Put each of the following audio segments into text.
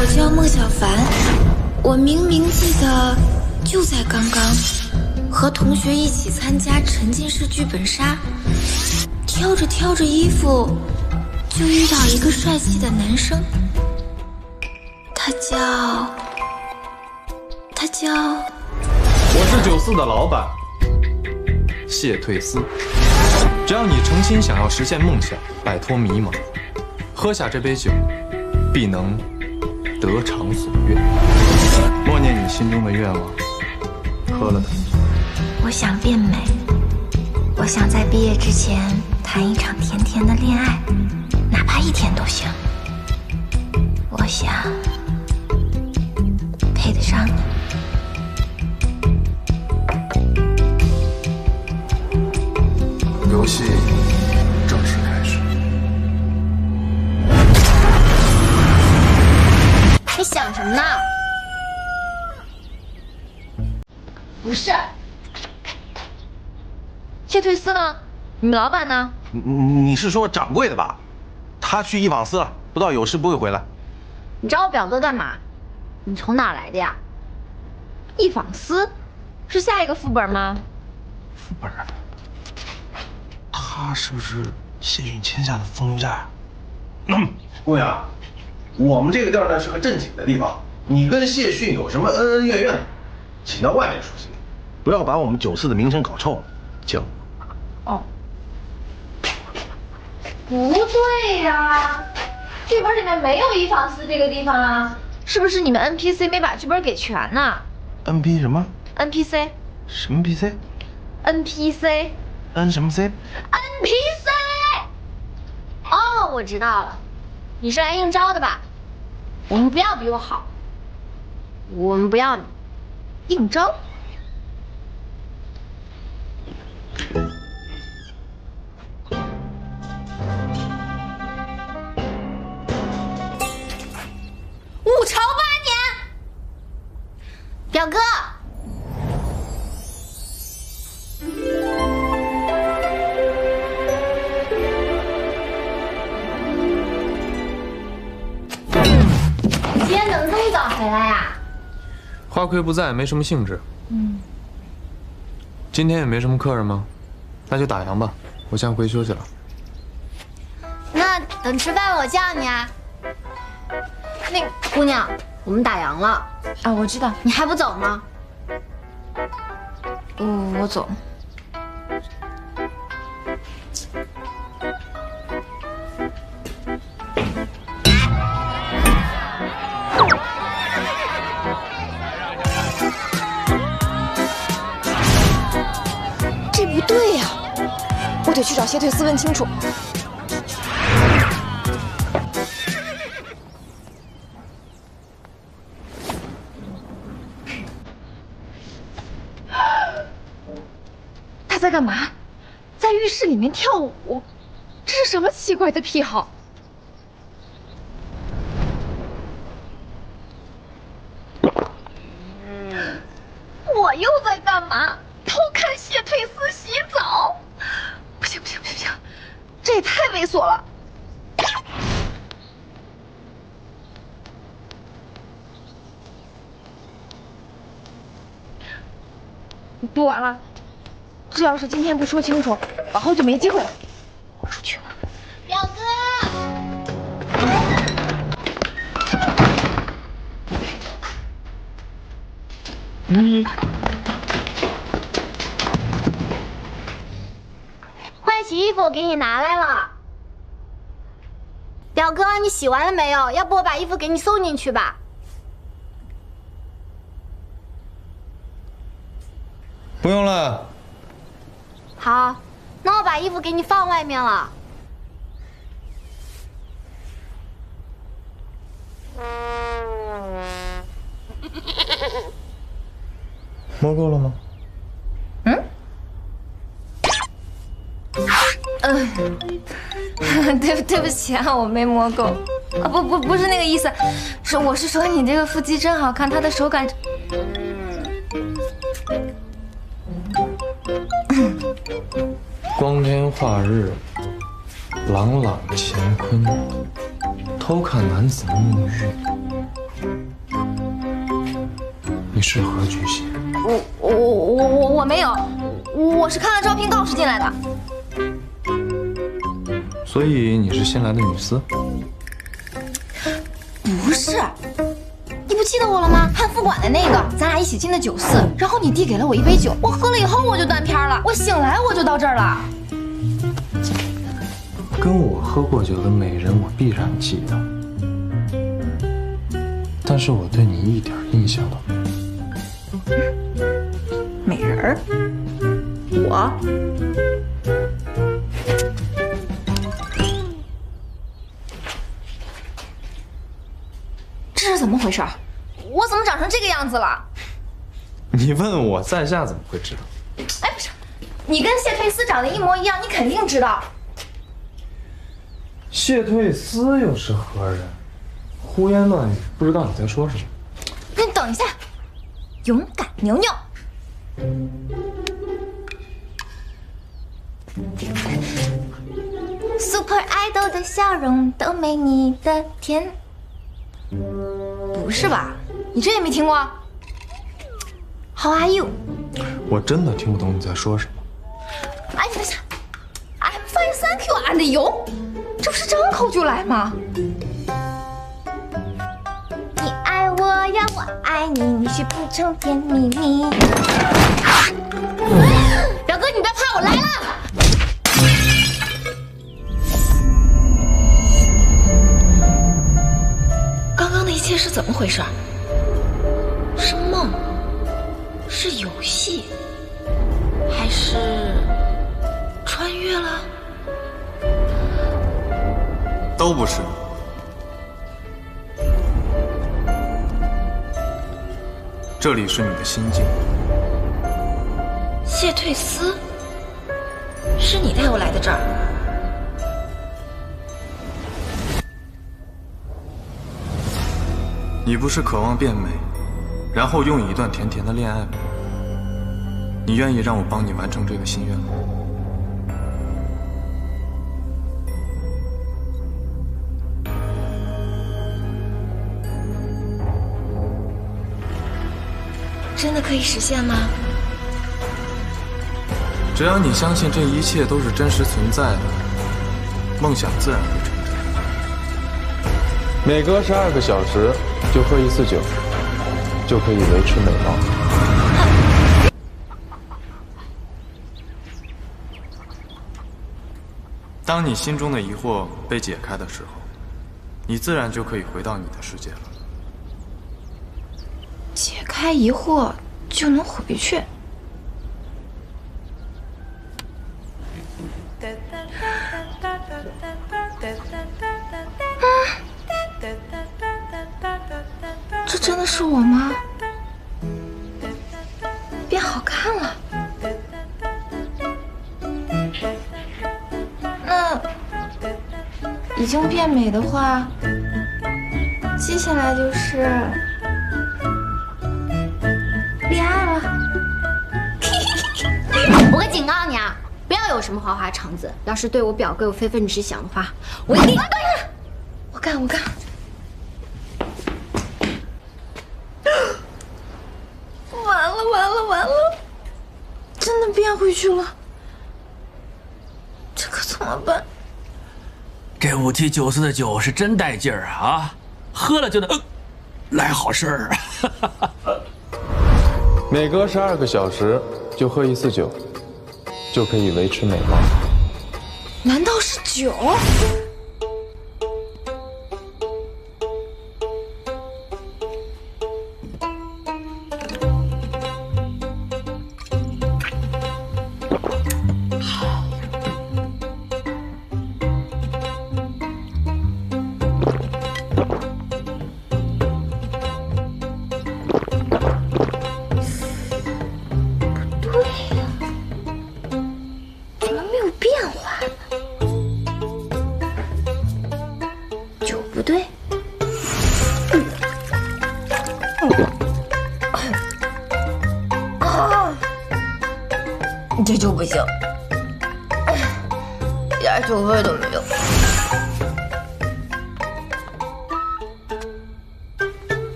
我叫孟小凡，我明明记得就在刚刚，和同学一起参加沉浸式剧本杀，挑着挑着衣服，就遇到一个帅气的男生，他叫，他叫，我是九四的老板。谢退思，只要你诚心想要实现梦想，摆脱迷茫，喝下这杯酒，必能。得偿所愿，默念你心中的愿望，喝了它。我想变美，我想在毕业之前谈一场甜甜的恋爱，哪怕一天都行。我想配得上你。游戏。什么呢？不是，谢退思呢？你们老板呢？你你是说掌柜的吧？他去一纺司了，不知道有事不会回来。你找我表哥干嘛？你从哪来的呀？一纺司是下一个副本吗？副本？他是不是谢逊签下的风云债？姑娘。我们这个店呢是个正经的地方，你跟谢逊有什么恩恩怨怨，请到外面说去，不要把我们九四的名声搞臭了，请。哦，不对呀，剧本里面没有一房司这个地方啊，是不是你们 NPC 没把剧本给全呢？NP 什么？NPC 什么 PC？NPC？N 什么 C？NPC。哦，我知道了，你是来应招的吧？我们不要比我好，我们不要你应招。五朝八年，表哥。回来呀？花魁不在，没什么兴致。嗯。今天也没什么客人吗？那就打烊吧，我先回去休息了。那等吃饭我叫你啊。那姑娘，我们打烊了。啊，我知道。你还不走吗？我我走。我得去找谢退思问清楚。他在干嘛？在浴室里面跳舞，这是什么奇怪的癖好？我又在干嘛？偷看谢退思洗澡。不行不行不行不行，这也太猥琐了！不玩了，这要是今天不说清楚，往后就没机会了。我出去了，表哥。嗯。洗衣服我给你拿来了，表哥，你洗完了没有？要不我把衣服给你送进去吧。不用了。好，那我把衣服给你放外面了。摸够了吗？嗯，对对不起啊，我没摸够啊，不不不是那个意思，是我是说你这个腹肌真好看，它的手感。光天化日，朗朗乾坤，偷看男子沐浴，你是何居心？我我我我我没有，我是看了招聘告示进来的。所以你是新来的女司？不是，你不记得我了吗？汉服馆的那个，咱俩一起进的酒肆，然后你递给了我一杯酒，我喝了以后我就断片了，我醒来我就到这儿了。跟我喝过酒的美人，我必然记得。但是我对你一点印象都没有。美人儿，我。么回事？我怎么长成这个样子了？你问我在下怎么会知道？哎，不是，你跟谢退思长得一模一样，你肯定知道。谢退思又是何人？胡言乱语，不知道你在说什么。你等一下，勇敢牛牛。Super Idol 的笑容都没你的甜。不是吧？你这也没听过？How are you？我真的听不懂你在说什么。哎，你等下，I'm fine, thank you. And you？这不是张口就来吗？你爱我呀，我爱你，你却不成甜蜜蜜。表哥，你不要怕，我来了。切是怎么回事？是梦？是游戏？还是穿越了？都不是。这里是你的心境。谢退思，是你带我来的这儿。你不是渴望变美，然后拥有一段甜甜的恋爱吗？你愿意让我帮你完成这个心愿吗？真的可以实现吗？只要你相信这一切都是真实存在的，梦想自然会。每隔十二个小时就喝一次酒，就可以维持美貌。当你心中的疑惑被解开的时候，你自然就可以回到你的世界了。解开疑惑就能回去。这 真的是我吗？变好看了。那已经变美的话，接下来就是恋爱了。我可警告你啊，不要有什么花花肠子。要是对我表哥有非分之想的话，我一定……我干，我干。完了，完了，完了！真的变回去了，这可怎么办？这五七九四的酒是真带劲儿啊！喝了就能、呃、来好事儿。每隔十二个小时就喝一次酒，就可以维持美貌。难道是酒？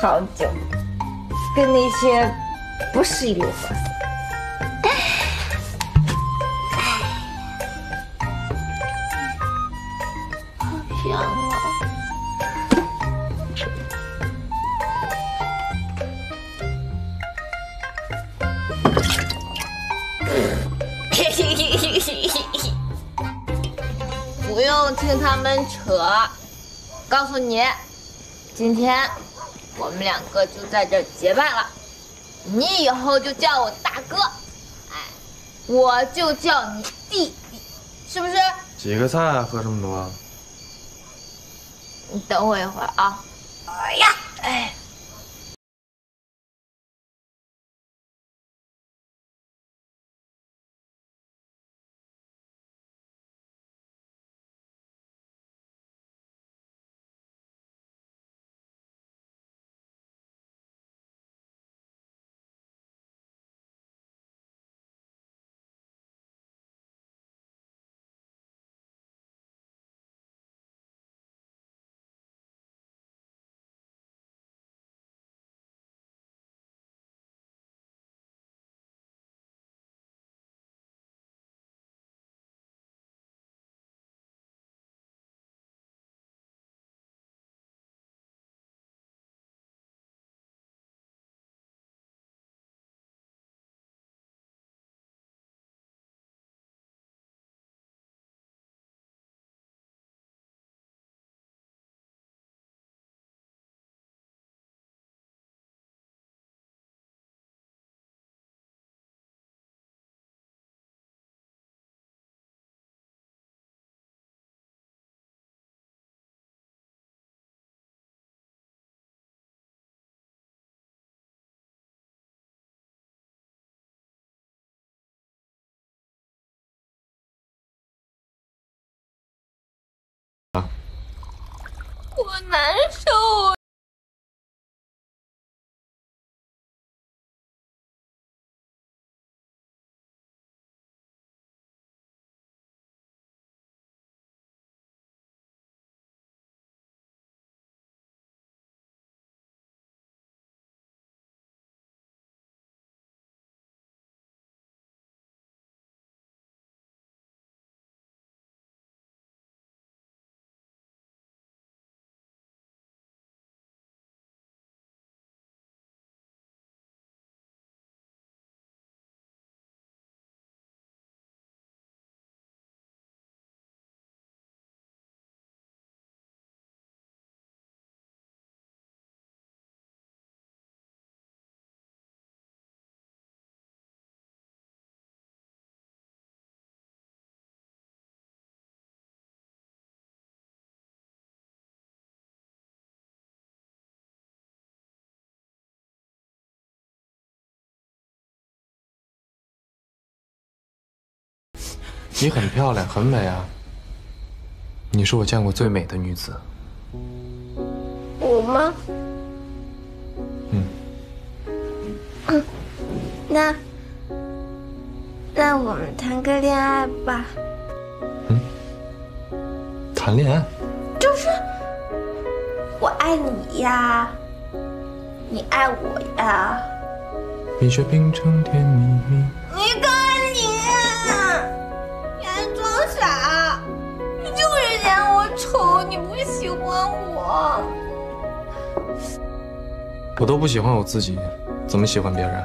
好酒，跟那些不是一流货色。好香啊！不用听他们扯，告诉你，今天们两个就在这儿结拜了。你以后就叫我大哥，哎，我就叫你弟弟，是不是？几个菜啊？喝这么多？你等我一会儿啊。难受。你很漂亮，很美啊！你是我见过最美的女子。我吗？嗯，嗯，那那我们谈个恋爱吧。谈恋爱？就是我爱你呀，你爱我呀。蜜雪冰城甜蜜蜜。你看丑，你不喜欢我。我都不喜欢我自己，怎么喜欢别人？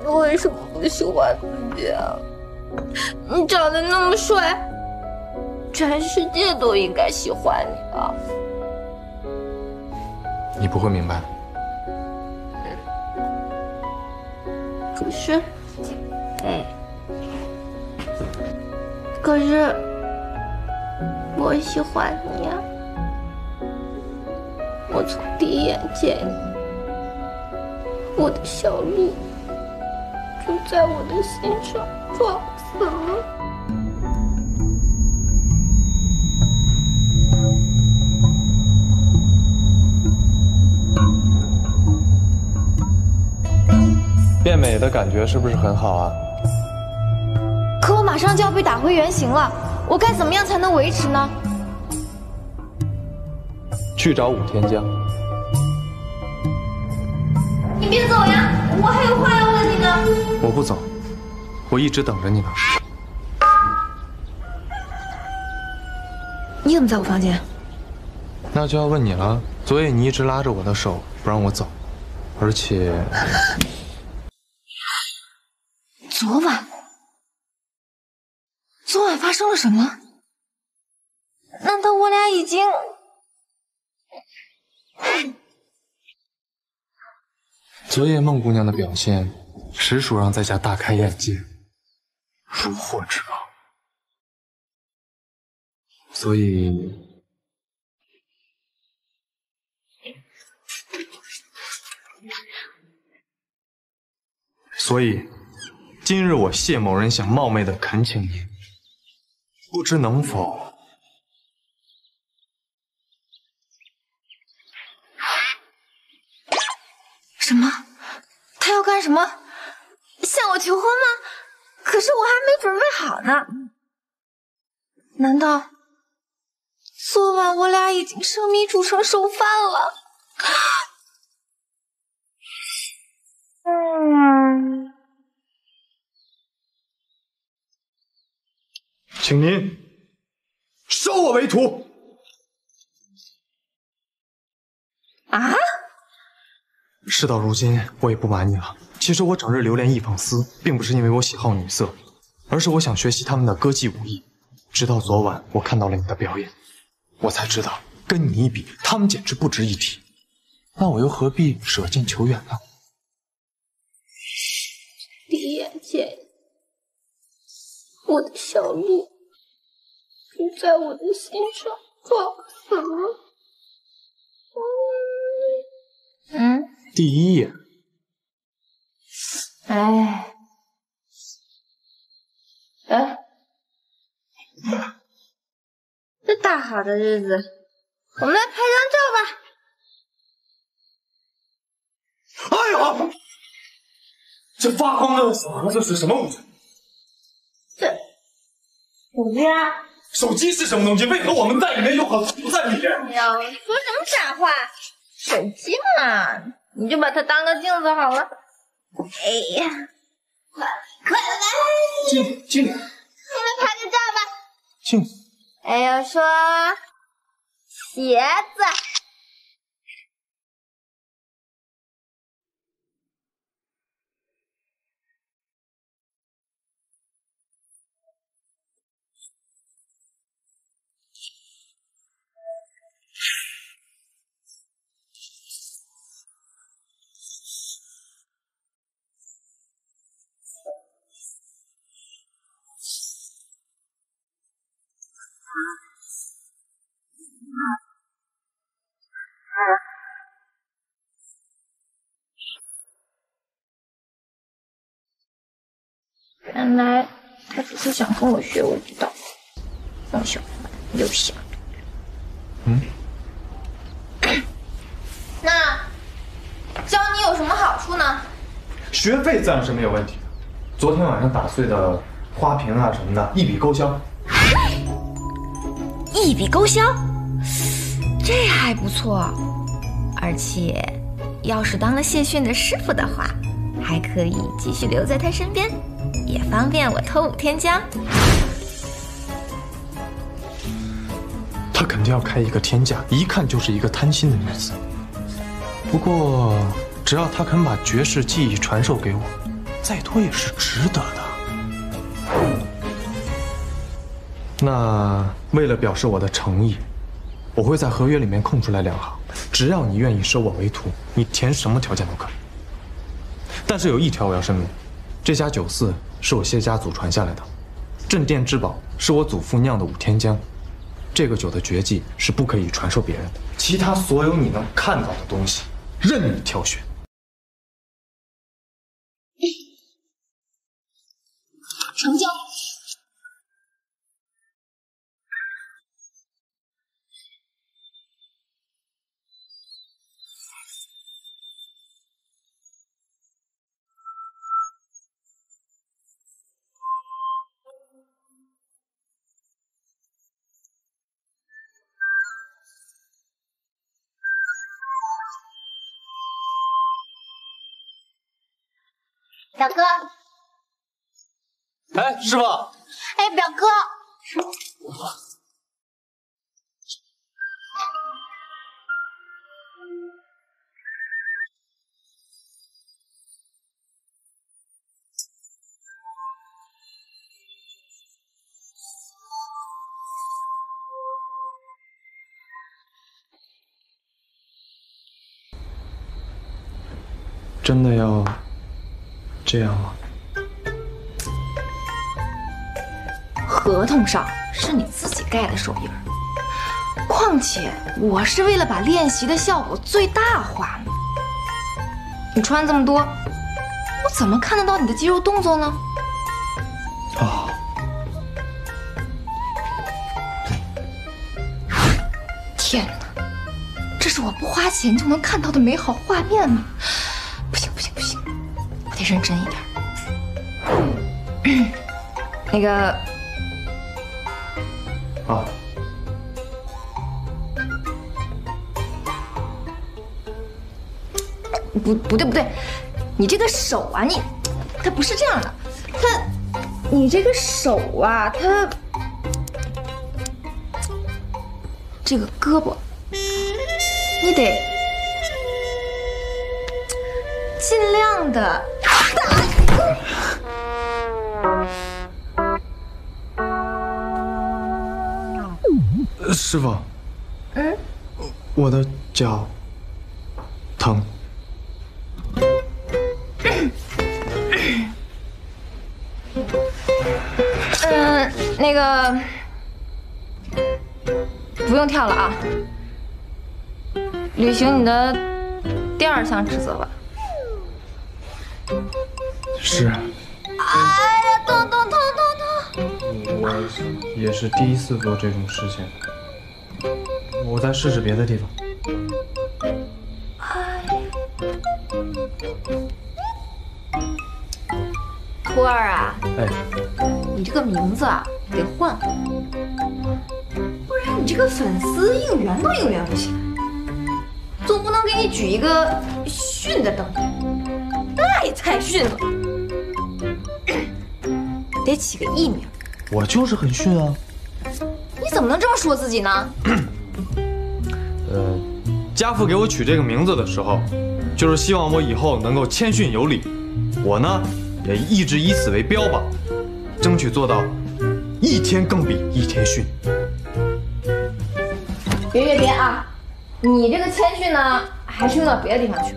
你为什么不喜欢自己啊？你长得那么帅，全世界都应该喜欢你啊！你不会明白。可是，哎，可是我喜欢你呀！我从第一眼见你，我的小鹿就在我的心上撞死了。变美的感觉是不是很好啊？可我马上就要被打回原形了，我该怎么样才能维持呢？去找武天江。你别走呀，我还有话要问你呢。我不走，我一直等着你呢。你怎么在我房间？那就要问你了。昨夜你一直拉着我的手不让我走，而且 昨晚，昨晚发生了什么？难道我俩已经……昨夜孟姑娘的表现，实属让在下大开眼界，如获至宝。所以，所以，今日我谢某人想冒昧的恳请您，不知能否？什么？他要干什么？向我求婚吗？可是我还没准备好呢。难道昨晚我俩已经生米煮成熟饭了？嗯，请您收我为徒。啊？事到如今，我也不瞒你了。其实我整日流连一坊司，并不是因为我喜好女色，而是我想学习他们的歌妓武艺。直到昨晚，我看到了你的表演，我才知道跟你一比，他们简直不值一提。那我又何必舍近求远呢？闭眼间，我的小鹿就在我的心上放死了。嗯。第一眼，哎，哎，这大好的日子，我们来拍张照吧。哎呦，这发光的小盒子是什么物件？这手机啊？手机是什么东西？为何我们在里面又好不在里面？哎呀，说什么傻话？手机嘛。你就把它当个镜子好了。哎呀，快快来！镜镜，你们拍个照吧。镜。哎呀说鞋子。原来他只是想跟我学舞蹈，又小又小。嗯，那教你有什么好处呢？学费自然是没有问题的。昨天晚上打碎的花瓶啊什么的，一笔勾销。一笔勾销，这还不错。而且，要是当了谢逊的师傅的话，还可以继续留在他身边。也方便我偷舞天江。他肯定要开一个天价，一看就是一个贪心的女子。不过，只要他肯把绝世技艺传授给我，再多也是值得的。那为了表示我的诚意，我会在合约里面空出来两行，只要你愿意收我为徒，你填什么条件都可以。但是有一条我要声明，这家酒肆。是我谢家祖传下来的，镇店之宝是我祖父酿的五天江，这个酒的绝技是不可以传授别人的。其他所有你能看到的东西，任你挑选。成交。哎，师傅，哎，表哥，真的要这样吗？合同上是你自己盖的手印儿，况且我是为了把练习的效果最大化嘛。你穿这么多，我怎么看得到你的肌肉动作呢？哦，天哪，这是我不花钱就能看到的美好画面吗？不行不行不行，我得认真一点。那个，不不对不对，你这个手啊，你它不是这样的，它你这个手啊，它这个胳膊，你得尽量的。呃师傅，嗯，我的脚不用跳了啊，履行你的第二项职责吧。是，哎呀，痛痛痛痛痛！我也是第一次做这种事情，我再试试别的地方。哎徒儿啊，哎，你这个名字啊得换换，你这个粉丝应援都应援不起来。总不能给你举一个训的灯牌，那也太逊了。得起个艺名，我就是很逊啊。你怎么能这么说自己呢？呃，家父给我取这个名字的时候，就是希望我以后能够谦逊有礼。我呢，也一直以此为标榜，争取做到一天更比一天逊。别别别啊！你这个谦逊呢，还是用到别的地方去。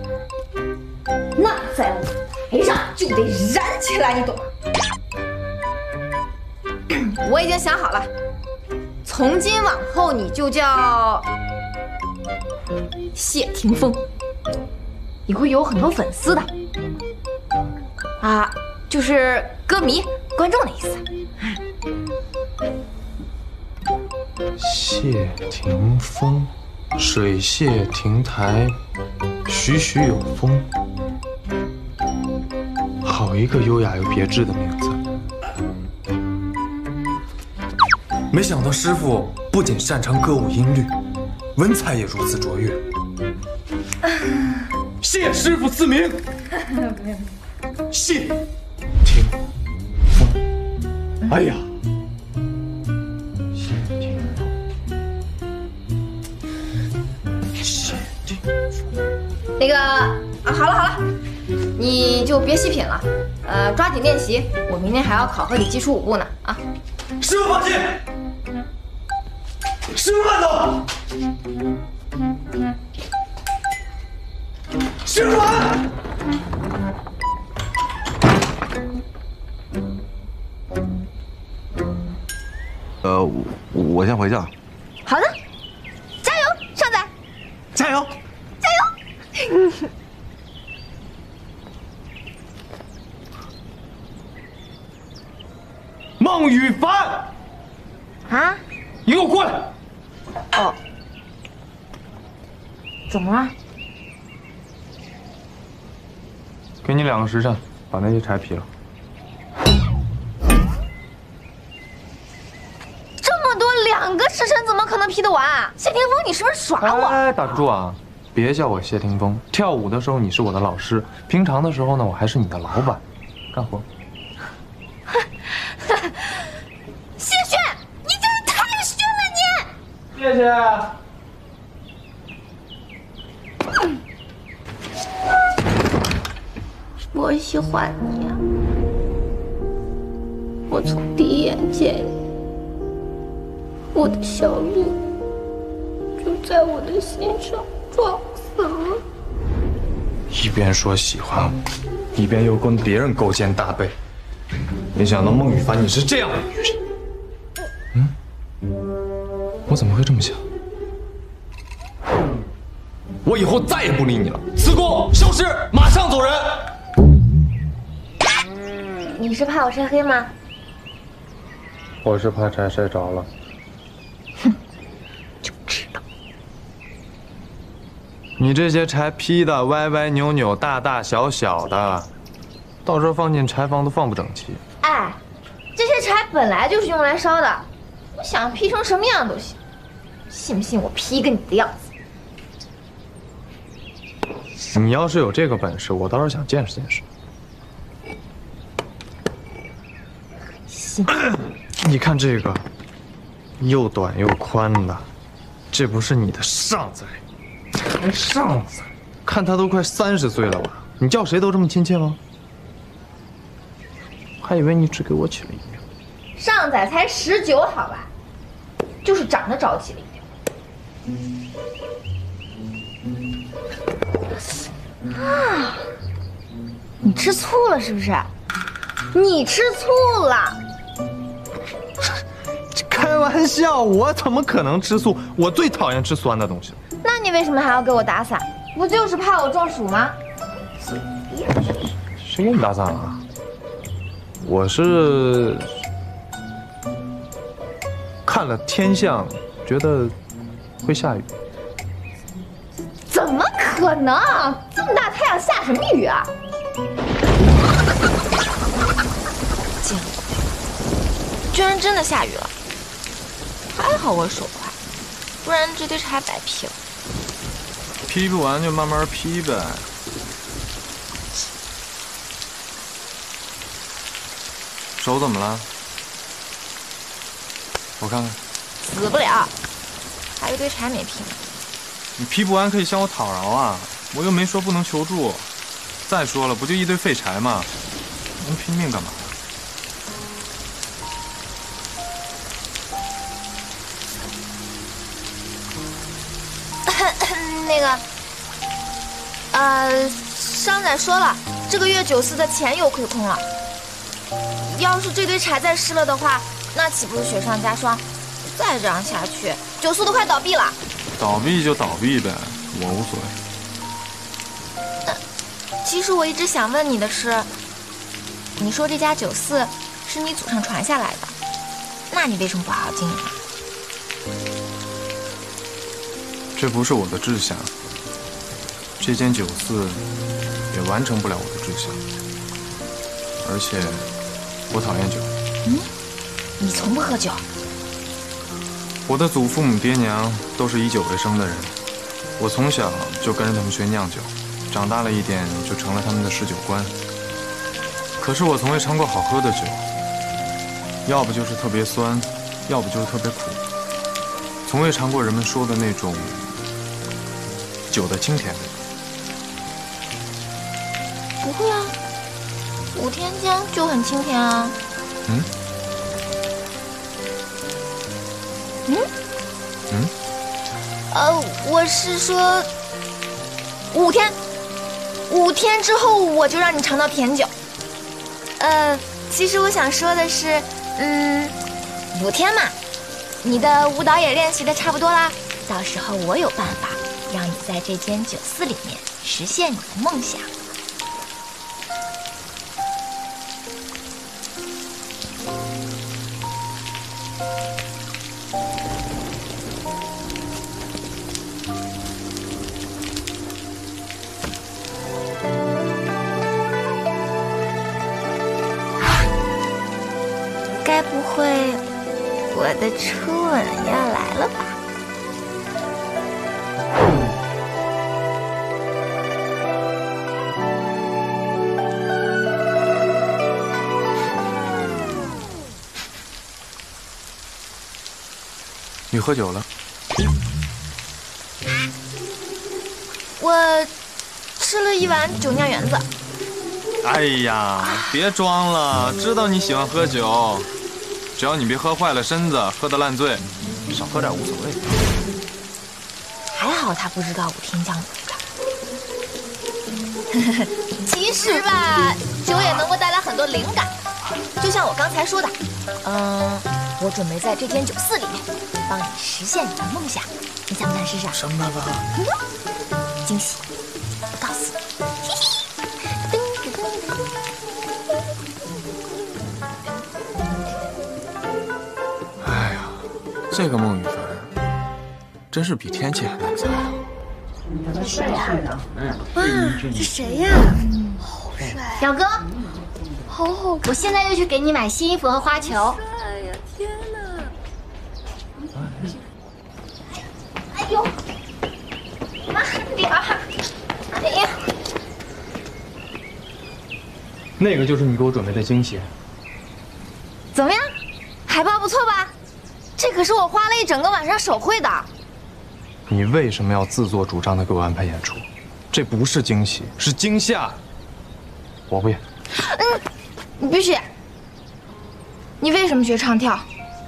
那在舞台上就得燃起来，你懂吗？我已经想好了，从今往后你就叫谢霆锋，你会有很多粉丝的。啊，就是歌迷、观众的意思。谢霆锋，水榭亭台，徐徐有风。好一个优雅又别致的名字。没想到师傅不仅擅长歌舞音律，文采也如此卓越。谢师傅赐名。谢霆锋。哎呀，那个啊，好了好了，你就别细品了，呃，抓紧练习，我明天还要考核你基础舞步呢啊。师傅放心，师傅慢走，师傅慢。呃，我我先回去了。好的，加油，尚仔，加油！加油！孟雨凡，啊？你给我过来！哦，怎么了？给你两个时辰，把那些柴劈了。这么多，两个时辰怎么可能劈得完？谢霆锋，你是不是耍我？哎，打住啊！别叫我谢霆锋。跳舞的时候你是我的老师，平常的时候呢，我还是你的老板。干活。谢逊，你真的太逊了你！谢谢。我喜欢你啊！我从第一眼见你，我的小鹿就在我的心上撞死了。一边说喜欢我，一边又跟别人勾肩搭背。没想到孟雨凡，你是这样的女人。嗯，我怎么会这么想？我以后再也不理你了，辞工，消失，马上走人。你是怕我晒黑吗？我是怕柴晒着了。就知道你这些柴劈的歪歪扭扭、大大小小的，到时候放进柴房都放不整齐。哎，这些柴本来就是用来烧的，我想劈成什么样都行。信不信我劈个你的样子？你要是有这个本事，我倒是想见识见识。行，你看这个，又短又宽的，这不是你的上载？还上载？看他都快三十岁了吧？你叫谁都这么亲切吗？还以为你只给我起了一名。上仔才十九，好吧，就是长得着急了。啊，你吃醋了是不是？你吃醋了？开玩笑，我怎么可能吃醋？我最讨厌吃酸的东西了。那你为什么还要给我打伞？不就是怕我中暑吗？谁给你打伞了？我是看了天象，觉得会下雨。怎么可能？这么大太阳下什么雨啊？贱，居然真的下雨了！还好我手快，不然这堆柴白劈了。劈不完就慢慢劈呗。手怎么了？我看看。死不了，还有一堆柴没劈呢。你劈不完可以向我讨饶啊！我又没说不能求助。再说了，不就一堆废柴吗？能拼命干嘛？那个，呃，商仔说了，这个月九四的钱又亏空了。要是这堆柴再湿了的话，那岂不是雪上加霜？再这样下去，九四都快倒闭了。倒闭就倒闭呗，我无所谓。其实我一直想问你的是，你说这家酒肆是你祖上传下来的，那你为什么不好好经营啊？这不是我的志向，这间酒肆也完成不了我的志向，而且我讨厌酒。嗯，你从不喝酒？我的祖父母爹娘都是以酒为生的人，我从小就跟着他们学酿酒，长大了一点就成了他们的侍酒官。可是我从未尝过好喝的酒，要不就是特别酸，要不就是特别苦，从未尝过人们说的那种酒的清甜味。不会啊，五天江就很清甜啊。嗯嗯嗯，呃，我是说，五天，五天之后我就让你尝到甜酒。呃，其实我想说的是，嗯，五天嘛，你的舞蹈也练习的差不多啦，到时候我有办法让你在这间酒肆里面实现你的梦想。喝酒了？我吃了一碗酒酿圆子。哎呀，别装了，知道你喜欢喝酒，只要你别喝坏了身子，喝得烂醉，少喝点无所谓。还好他不知道我天降鬼的。其实吧，酒也能够带来很多灵感，就像我刚才说的，嗯，我准备在这间酒肆里面帮你实现你的梦想，你想不想试试？什么办法？惊喜，不告诉你。哎呀，这个孟雨凡真是比天气还难猜啊！哇，这谁呀？好帅！表哥，好好看。我现在就去给你买新衣服和花球。哎呀，天哪！哎呦，慢点儿！哎呀，那个就是你给我准备的惊喜。怎么样？海报不错吧？这可是我花了一整个晚上手绘的。你为什么要自作主张的给我安排演出？这不是惊喜，是惊吓。我不演。嗯，你必须演。你为什么学唱跳？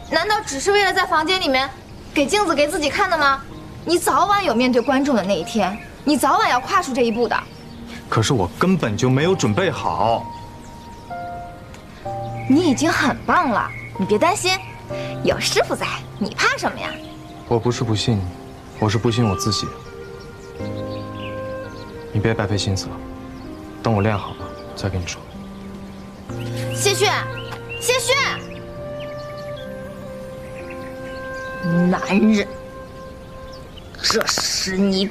难道只是为了在房间里面给镜子给自己看的吗？你早晚有面对观众的那一天，你早晚要跨出这一步的。可是我根本就没有准备好。你已经很棒了，你别担心，有师傅在，你怕什么呀？我不是不信你，我是不信我自己。你别白费心思了，等我练好了再跟你说。谢逊，谢逊，男人，这是你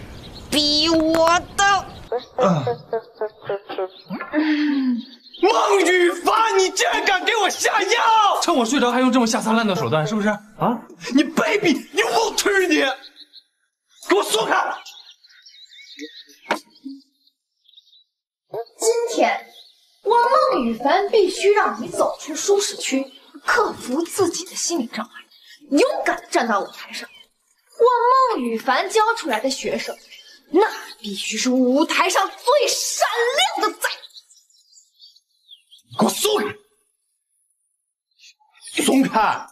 逼我的。孟雨凡，你竟然敢给我下药！趁我睡着还用这么下三滥的手段，是不是？啊！你卑鄙，你无耻，你！给我松开！今天，我孟雨凡必须让你走出舒适区，克服自己的心理障碍，勇敢地站到舞台上。我孟雨凡教出来的学生，那必须是舞台上最闪亮的仔。给我松开！松开！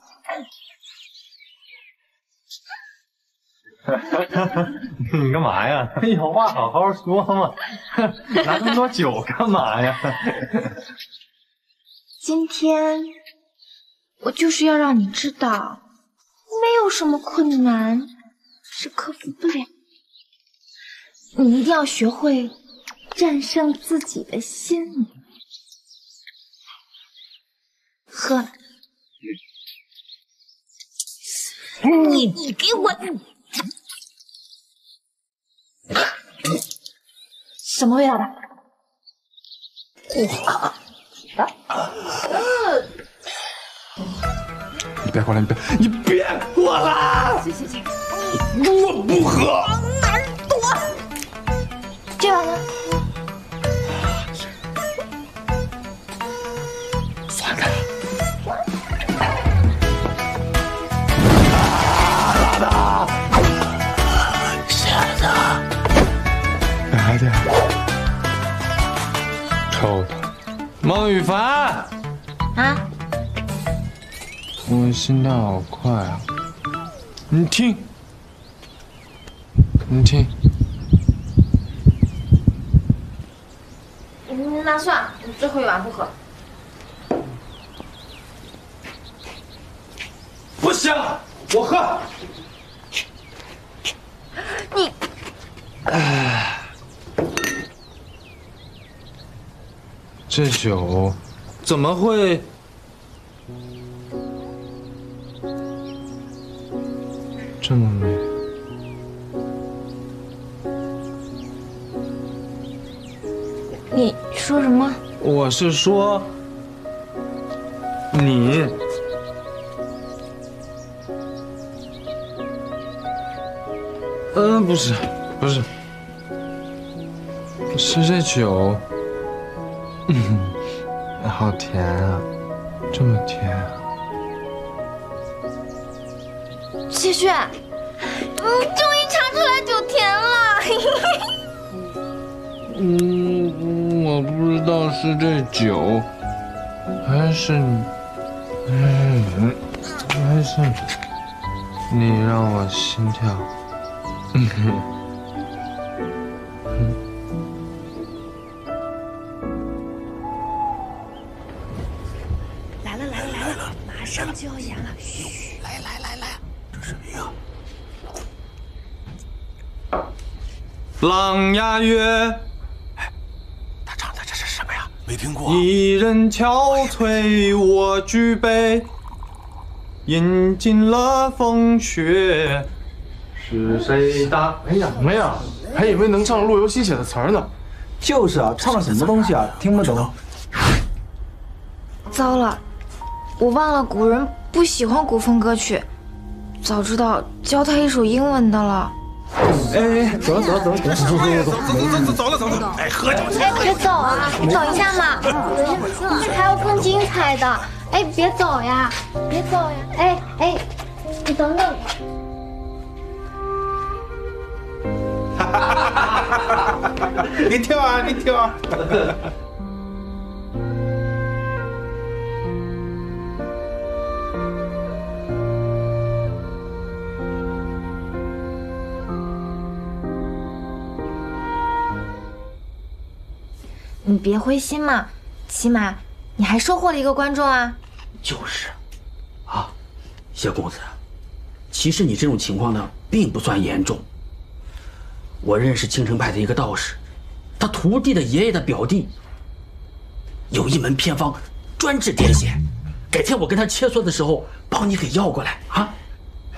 你干嘛呀？有话好好说嘛，拿那么多酒干嘛呀？今天，我就是要让你知道，没有什么困难是克服不了。你一定要学会战胜自己的心理。喝了，你你给我什么味道的？你别过来！你别你别过来！行行行，我不喝。哪儿躲？这碗呢？算来的，臭的，孟雨凡，啊？我心跳好快啊！你听，你听，嗯那算了，最后一碗不喝。不行，我喝。你这酒怎么会？这么美？你说什么？我是说，你嗯，不是，不是，是这酒，嗯，好甜啊，这么甜啊，谢炫，你终于尝出来酒甜了。嗯，我不知道是这酒，还是你，嗯，还是你让我心跳。嗯哼。琅琊月，他唱的这是什么呀？没听过。一人憔悴，我举杯，饮尽了风雪。是谁打？哎呀没呀，还以为能唱路由器写的词儿呢。就是啊，唱的什么东西啊？听不懂。糟了，我忘了古人不喜欢古风歌曲，早知道教他一首英文的了。哎，走了走了走了走了走了走了。走走走走了走了，哎，喝酒去。哎，别走啊，等一下嘛，还有更精彩的。哎，别走呀，别走呀。哎哎，你等等。你跳啊，你跳啊。你别灰心嘛，起码你还收获了一个观众啊。就是，啊，谢公子，其实你这种情况呢，并不算严重。我认识青城派的一个道士，他徒弟的爷爷的表弟有一门偏方，专治癫痫。改天我跟他切磋的时候，帮你给要过来啊。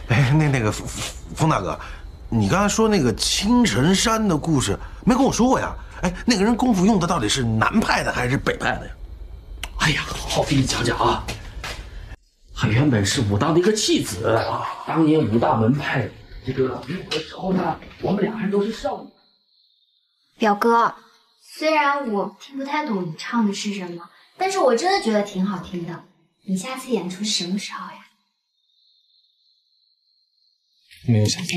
哎，那那个风风大哥，你刚才说那个青城山的故事没跟我说过呀？哎，那个人功夫用的到底是南派的还是北派的呀？哎呀，好，给你讲讲啊。他原本是武当的一个弃子啊，当年武大门派这个比武的时候呢，我们俩还都是少女。表哥，虽然我听不太懂你唱的是什么，但是我真的觉得挺好听的。你下次演出是什么时候呀？没有想到。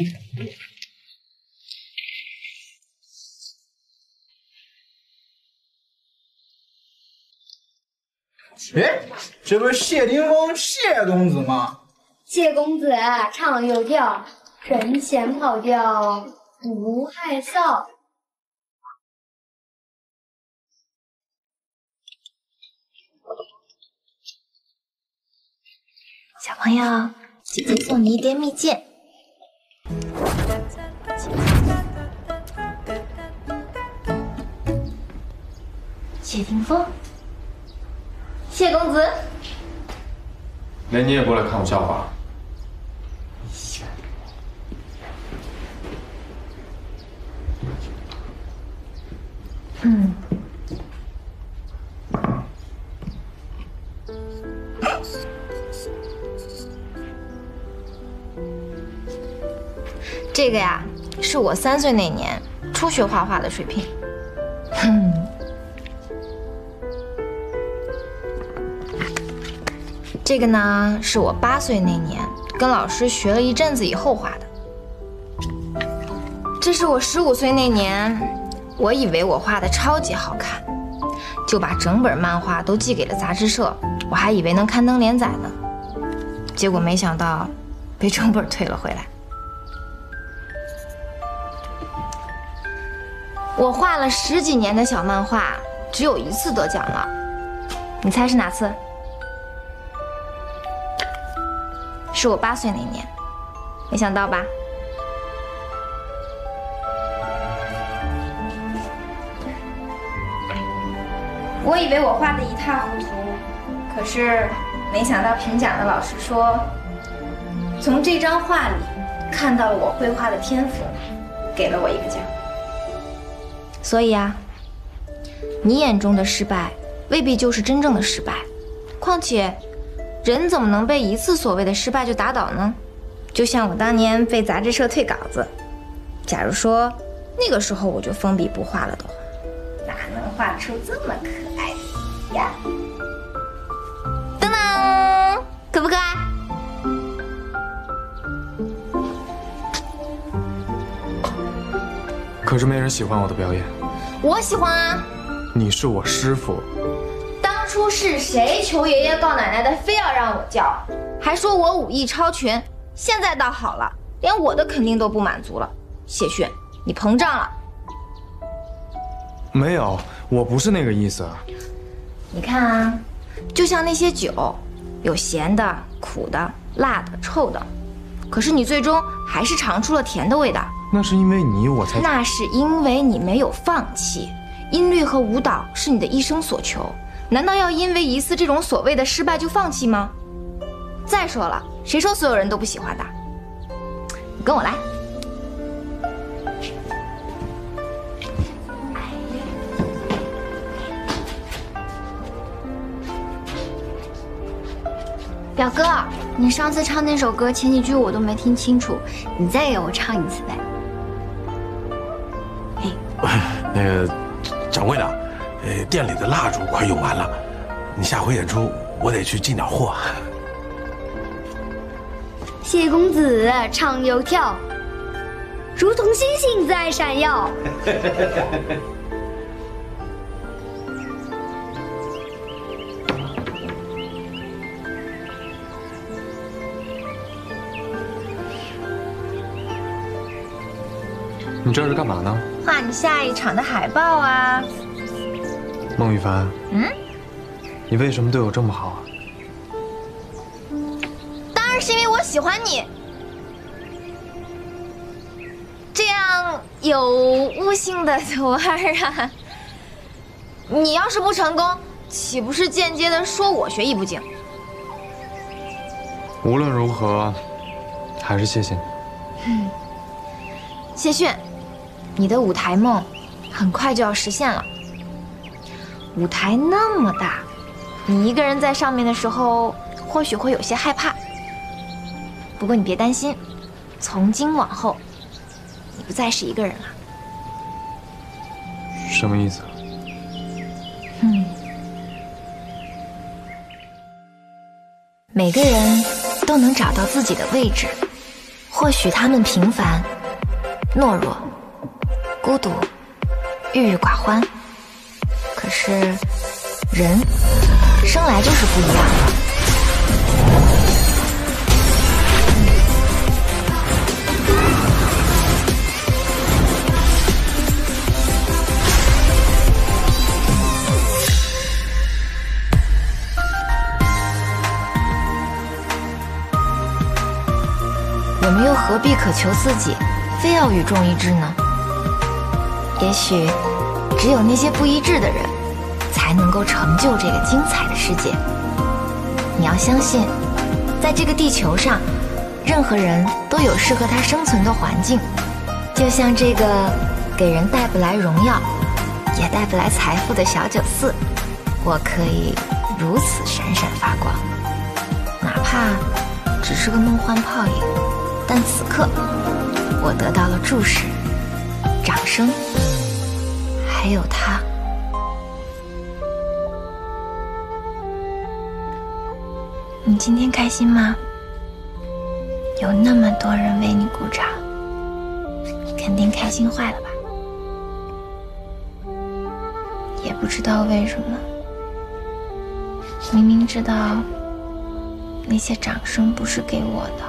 哎，这不是谢霆锋谢公子吗？谢公子唱又跳，神仙跑调不害臊。小朋友，姐姐送你一点蜜饯。谢霆锋，谢公子，连你也过来看我笑话？嗯，这个呀，是我三岁那年初学画画的水平。哼，这个呢，是我八岁那年跟老师学了一阵子以后画的。这是我十五岁那年，我以为我画的超级好看，就把整本漫画都寄给了杂志社，我还以为能刊登连载呢，结果没想到被整本退了回来。我画了十几年的小漫画，只有一次得奖了，你猜是哪次？是我八岁那年，没想到吧？我以为我画的一塌糊涂，可是没想到评奖的老师说，从这张画里看到了我绘画的天赋，给了我一个奖。所以啊，你眼中的失败未必就是真正的失败。况且，人怎么能被一次所谓的失败就打倒呢？就像我当年被杂志社退稿子，假如说那个时候我就封笔不画了的话，哪能画出这么可爱的呀？噔噔，可不可爱？可是没人喜欢我的表演，我喜欢啊。你是我师傅。当初是谁求爷爷告奶奶的，非要让我叫，还说我武艺超群。现在倒好了，连我的肯定都不满足了。谢逊，你膨胀了。没有，我不是那个意思。你看啊，就像那些酒，有咸的、苦的、辣的、臭的，可是你最终还是尝出了甜的味道。那是因为你，我才……那是因为你没有放弃。音律和舞蹈是你的一生所求，难道要因为一次这种所谓的失败就放弃吗？再说了，谁说所有人都不喜欢的？你跟我来。表哥，你上次唱那首歌前几句我都没听清楚，你再给我唱一次呗。哎，那个掌柜的，呃，店里的蜡烛快用完了，你下回演出我得去进点货。谢公子唱又跳，如同星星在闪耀。你这是干嘛呢？画你下一场的海报啊。孟雨凡，嗯，你为什么对我这么好啊？当然是因为我喜欢你。这样有悟性的 徒儿啊，你要是不成功，岂不是间接的说我学艺不精？无论如何，还是谢谢你。嗯，谢逊。你的舞台梦很快就要实现了。舞台那么大，你一个人在上面的时候，或许会有些害怕。不过你别担心，从今往后，你不再是一个人了。什么意思？嗯，每个人都能找到自己的位置，或许他们平凡、懦弱。孤独、郁郁寡欢，可是人生来就是不一样的。我们又何必渴求自己，非要与众一致呢？也许，只有那些不一致的人，才能够成就这个精彩的世界。你要相信，在这个地球上，任何人都有适合他生存的环境。就像这个给人带不来荣耀，也带不来财富的小酒肆，我可以如此闪闪发光。哪怕只是个梦幻泡影，但此刻，我得到了注视、掌声。还有他，你今天开心吗？有那么多人为你鼓掌，肯定开心坏了吧？也不知道为什么，明明知道那些掌声不是给我的，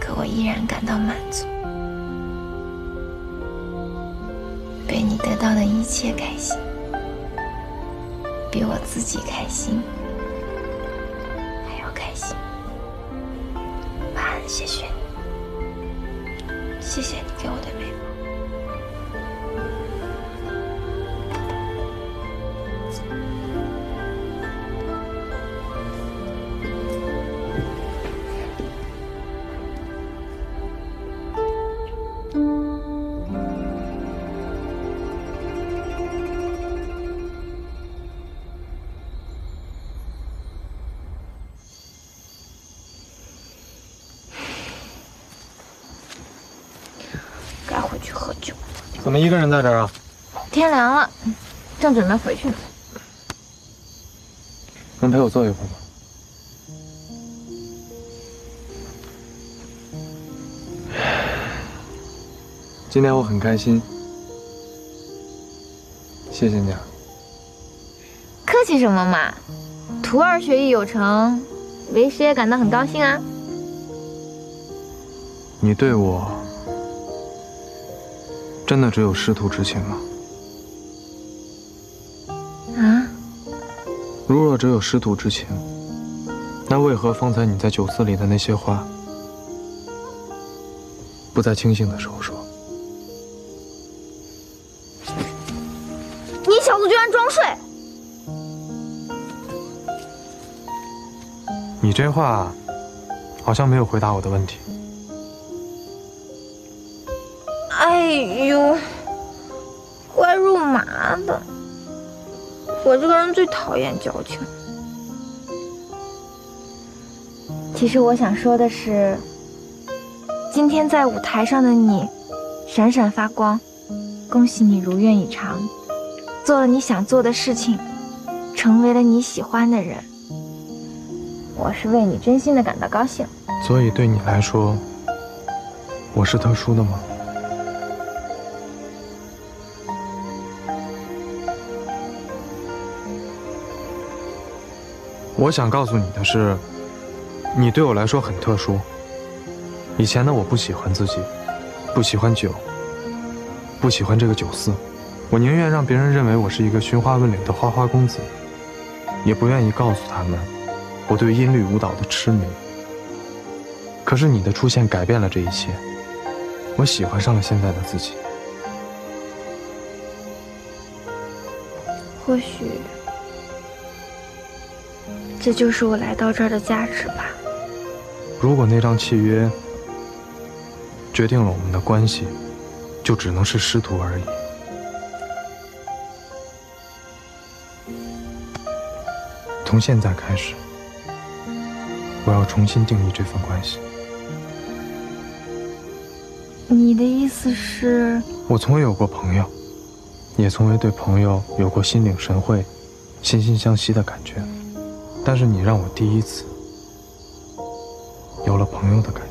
可我依然感到满足。得到的一切开心，比我自己开心。么一个人在这儿啊？天凉了，正准备回去呢。能陪我坐一会儿吗？今天我很开心，谢谢你啊。客气什么嘛，徒儿学艺有成，为师也感到很高兴啊。你对我真的只有师徒之情吗？啊？如若只有师徒之情，那为何方才你在酒肆里的那些话，不在清醒的时候说？你小子居然装睡！你这话好像没有回答我的问题。哎呦，怪肉麻的。我这个人最讨厌矫情。其实我想说的是，今天在舞台上的你，闪闪发光，恭喜你如愿以偿，做了你想做的事情，成为了你喜欢的人。我是为你真心的感到高兴。所以对你来说，我是特殊的吗？我想告诉你的是，你对我来说很特殊。以前的我不喜欢自己，不喜欢酒，不喜欢这个酒肆，我宁愿让别人认为我是一个寻花问柳的花花公子，也不愿意告诉他们我对音律舞蹈的痴迷。可是你的出现改变了这一切，我喜欢上了现在的自己。或许。这就是我来到这儿的价值吧。如果那张契约决定了我们的关系，就只能是师徒而已。从现在开始，我要重新定义这份关系。你的意思是？我从未有过朋友，也从未对朋友有过心领神会、心心相惜的感觉。但是你让我第一次有了朋友的感觉。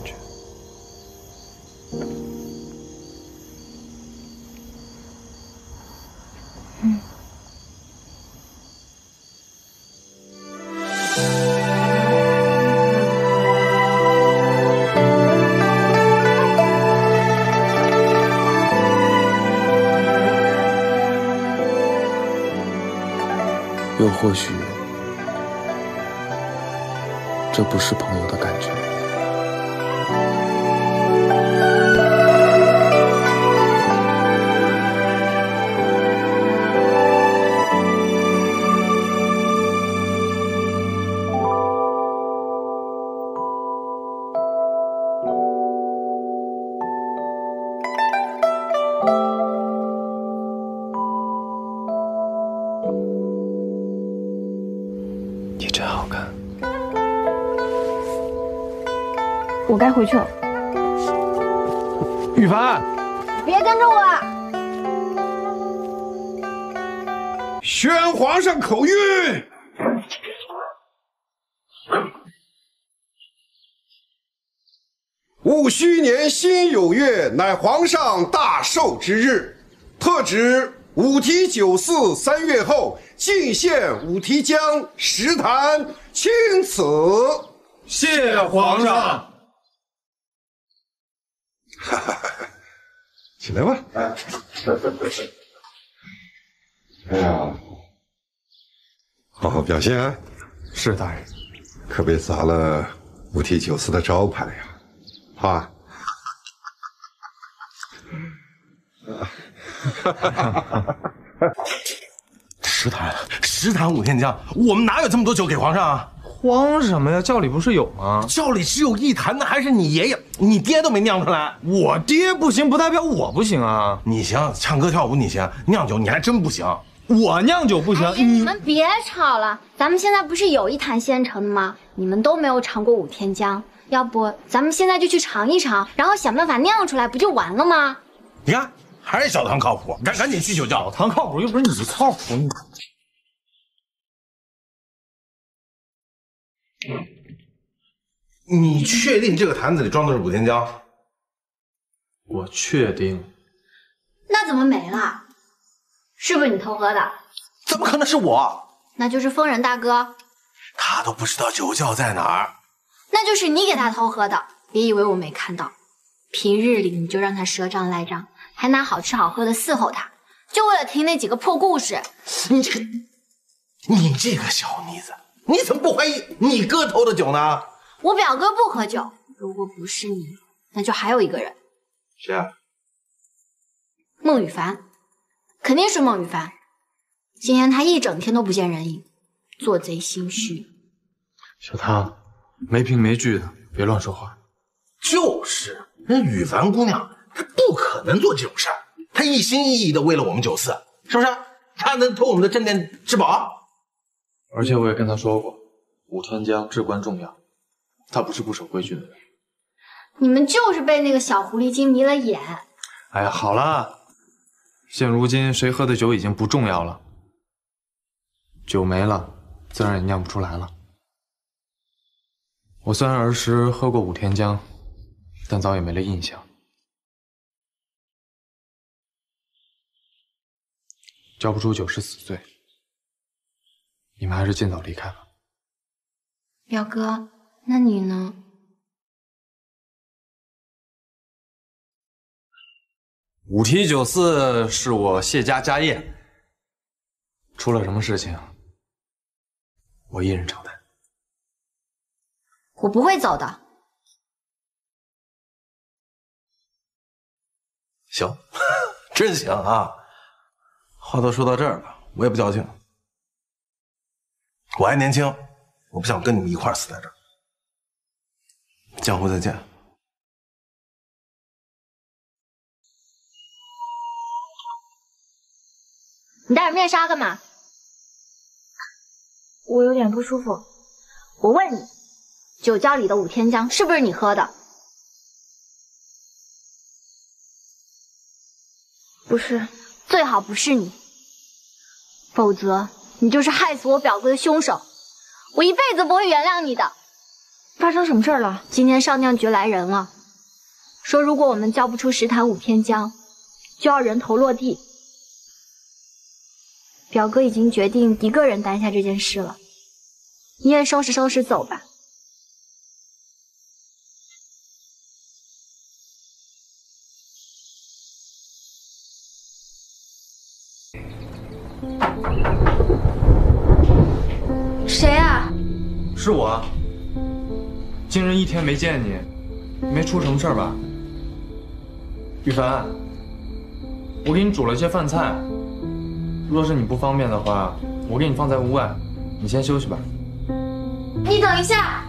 我该回去了。雨凡，别跟着我！宣皇上口谕：戊戌年辛酉月，乃皇上大寿之日，特指五提酒肆三月后进献五提江石坛，钦此。谢皇上。哈哈，起来吧。哎呀，好好表现啊！是大人，可别砸了五体九司的招牌呀！啊！石坛，石坛五天将，我们哪有这么多酒给皇上啊？慌什么呀？窖里不是有吗？窖里只有一坛，那还是你爷爷、你爹都没酿出来。我爹不行，不代表我不行啊。你行，唱歌跳舞你行，酿酒你还真不行。我酿酒不行。你们别吵了，咱们现在不是有一坛现成的吗？你们都没有尝过五天江，要不咱们现在就去尝一尝，然后想办法酿出来，不就完了吗？你看，还是小唐靠谱，赶赶紧去酒窖。小唐靠谱又不是你靠谱。你确定这个坛子里装的是五天江？我确定那怎么没了？是不是你偷喝的？怎么可能是我？那就是疯人大哥。他都不知道酒窖在哪儿。那就是你给他偷喝的。别以为我没看到，平日里你就让他赊账赖账，还拿好吃好喝的伺候他，就为了听那几个破故事。你这个，你这个小妮子，你怎么不怀疑你哥偷的酒呢？我表哥不喝酒，如果不是你，那就还有一个人。谁啊？孟雨凡，肯定是孟雨凡。今天他一整天都不见人影，做贼心虚。小唐，没凭没据的，别乱说话。就是，那雨凡姑娘她不可能做这种事儿，她一心一意的为了我们九四，是不是？她能偷我们的镇店之宝？而且我也跟他说过，武天江至关重要，他不是不守规矩的人。你们就是被那个小狐狸精迷了眼。哎呀，好了，现如今谁喝的酒已经不重要了，酒没了，自然也酿不出来了。我虽然儿时喝过五天江。但早已没了印象，交不出酒是死罪。你们还是尽早离开吧。表哥，那你呢？五提九四是我谢家家业，出了什么事情，我一人承担。我不会走的。行，真行啊！话都说到这儿了，我也不矫情。我还年轻，我不想跟你们一块死在这儿。江湖再见。你戴着面纱干嘛？我有点不舒服。我问你，酒窖里的五天江是不是你喝的？不是，最好不是你，否则你就是害死我表哥的凶手，我一辈子不会原谅你的。发生什么事了？今天上酿局来人了，说如果我们交不出十坛五天江，就要人头落地。表哥已经决定一个人担下这件事了，你也收拾收拾走吧。今日一天没见你，没出什么事儿吧？雨凡，我给你煮了些饭菜，若是你不方便的话，我给你放在屋外，你先休息吧。你等一下。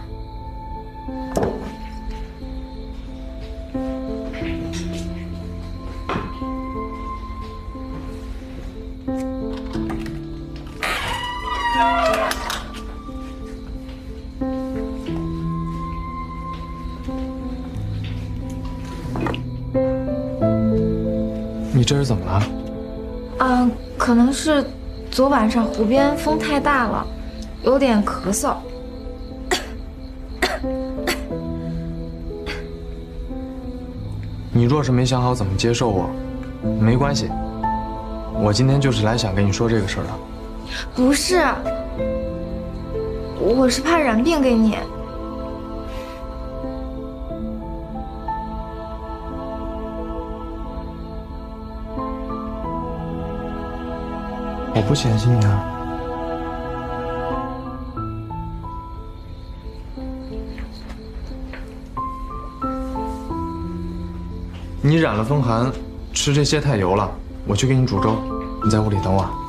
昨晚上湖边风太大了，有点咳嗽。你若是没想好怎么接受我，没关系。我今天就是来想跟你说这个事儿的。不是，我是怕染病给你。不嫌弃你啊！你染了风寒，吃这些太油了。我去给你煮粥，你在屋里等我。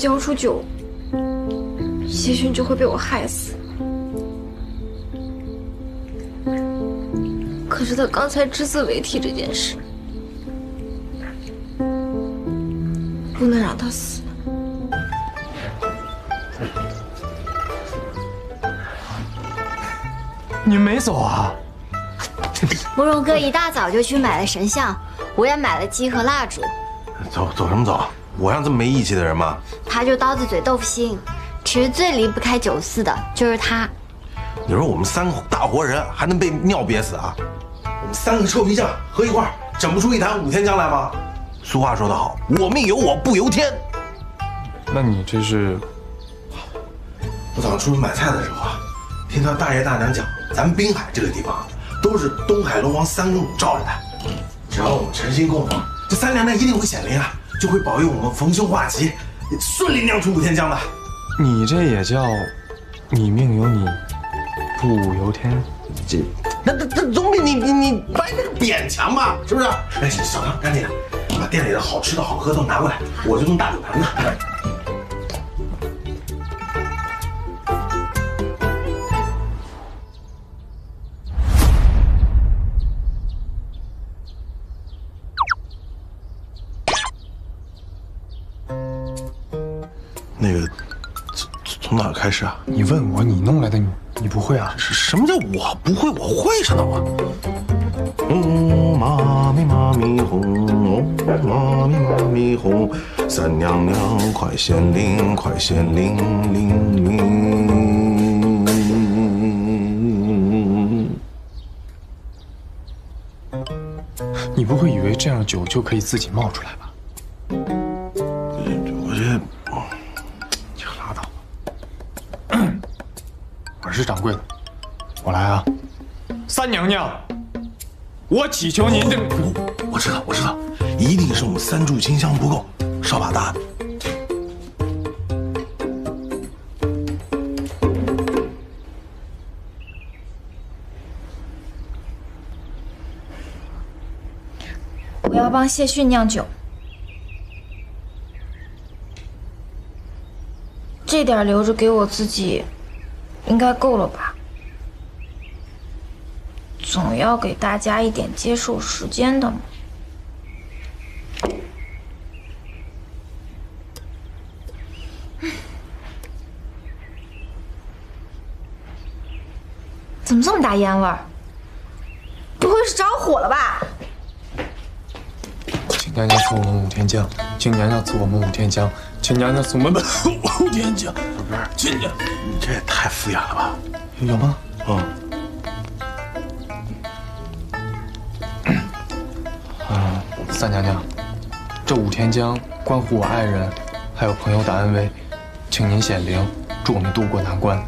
交出酒，谢逊就会被我害死。可可是他刚才只字未提这件事，不能让他死。你没走啊？慕容哥一大早就去买了神像，我也买了鸡和蜡烛。走走什么走？我像这么没义气的人吗？他就刀子嘴豆腐心，其实最离不开九四的就是他。你说我们三个大活人还能被尿憋死啊？我们三个臭皮匠合一块儿，整不出一坛五天浆来吗？俗话说得好，我命由我不由天。那你这是？我早上出去买菜的时候啊，听到大爷大娘讲，咱们滨海这个地方都是东海龙王三公主罩着的，只要我们诚心供奉，这三娘娘一定会显灵啊，就会保佑我们逢凶化吉，顺利酿出五天浆的。你这也叫你命由你不由天？这那那那总比你你你掰那个扁强吧？是不是？哎，小唐，赶紧的，把店里的好吃的好喝都拿过来，我就弄大酒坛子。开始啊？你问我，你弄来的，你你不会啊？什么叫我不会？我会着呢，我。哦，妈咪妈咪哄，哦，妈咪妈咪哄，三娘娘快显灵，快显灵灵灵。你不会以为这样酒就可以自己冒出来吧？我是掌柜的，我来啊！三娘娘，我祈求您这……我知道，我知道，一定是我们三炷清香不够，烧把大的。我要帮谢逊酿酒，这点留着给我自己，应该够了吧？总要给大家一点接受时间的嘛。怎么这么大烟味儿？不会是着火了吧？请娘娘赐我们五天浆，请娘娘赐我们五天浆，请娘娘赐我们五天浆。不是，进去，你这也太敷衍了吧？有吗？嗯。嗯，三娘娘，这五天江关乎我爱人还有朋友的安危，请您显灵，助我们渡过难关。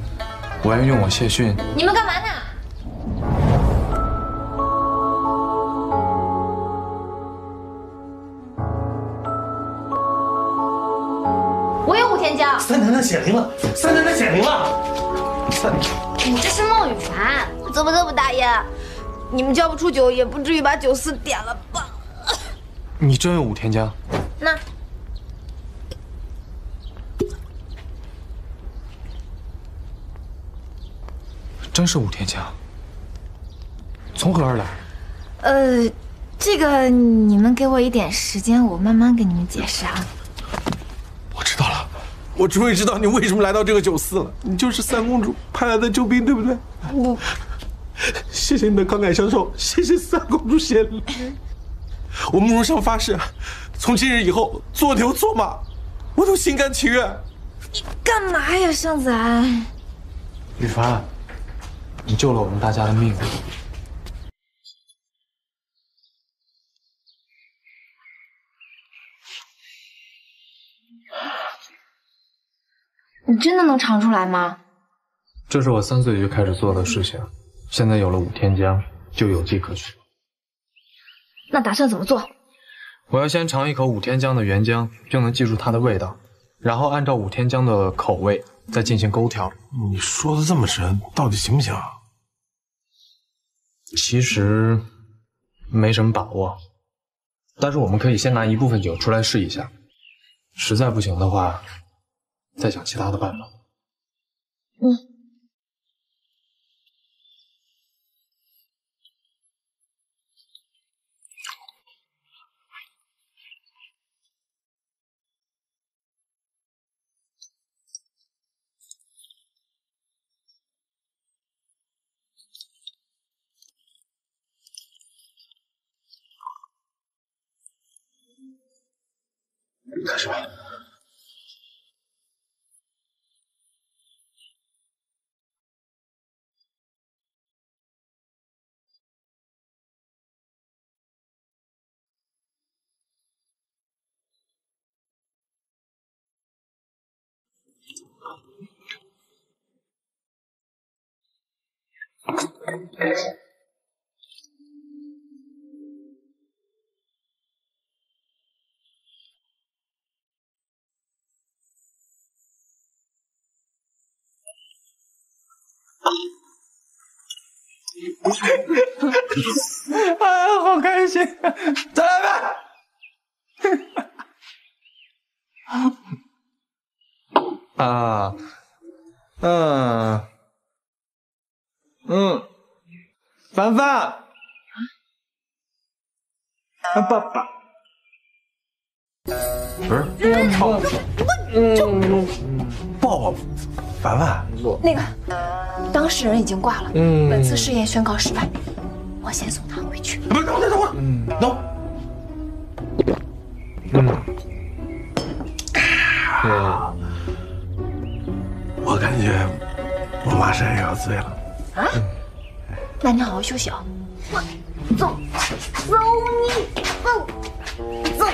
我愿用我谢逊。你们干嘛呢？显灵了！三娘娘显灵了！三，你这是孟羽凡。怎么这么大烟？你们交不出酒，也不至于把酒肆点了吧？你真有五天假？那真是五天假？从何而来？呃，这个你们给我一点时间，我慢慢给你们解释啊。我终于知道你为什么来到这个酒肆了。你就是三公主派来的救兵，对不对？我谢谢你的慷慨相授，谢谢三公主显灵。我慕容上发誓，从今日以后，做牛做马，我都心甘情愿。你干嘛呀，向子安？羽凡，你救了我们大家的命。你真的能尝出来吗？这是我三岁就开始做的事情，现在有了五天浆，就有迹可循。那打算怎么做？我要先尝一口五天浆的原浆，并能记住它的味道，然后按照五天浆的口味再进行勾调。你说的这么神，到底行不行啊？其实没什么把握，但是我们可以先拿一部分酒出来试一下，实在不行的话，再想其他的办法。嗯。开始吧。哎呀，好开心！再来呗。啊，嗯，嗯，凡凡，啊，爸爸，不是，抱，嗯，抱抱，凡凡，那个当事人已经挂了，嗯本次试验宣告失败，我先送他回去。不是，等会儿，等会等，嗯，对，我感觉我马上也要醉了。啊？那你好好休息啊。我走，走你，走，走。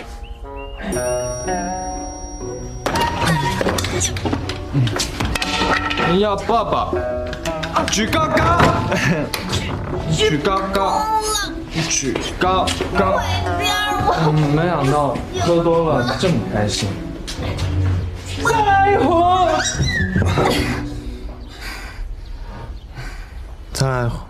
哎呀，爸爸，举高高，举高高，举高高。嗯，没想到喝多了这么开心。再来一壶。再来一壶。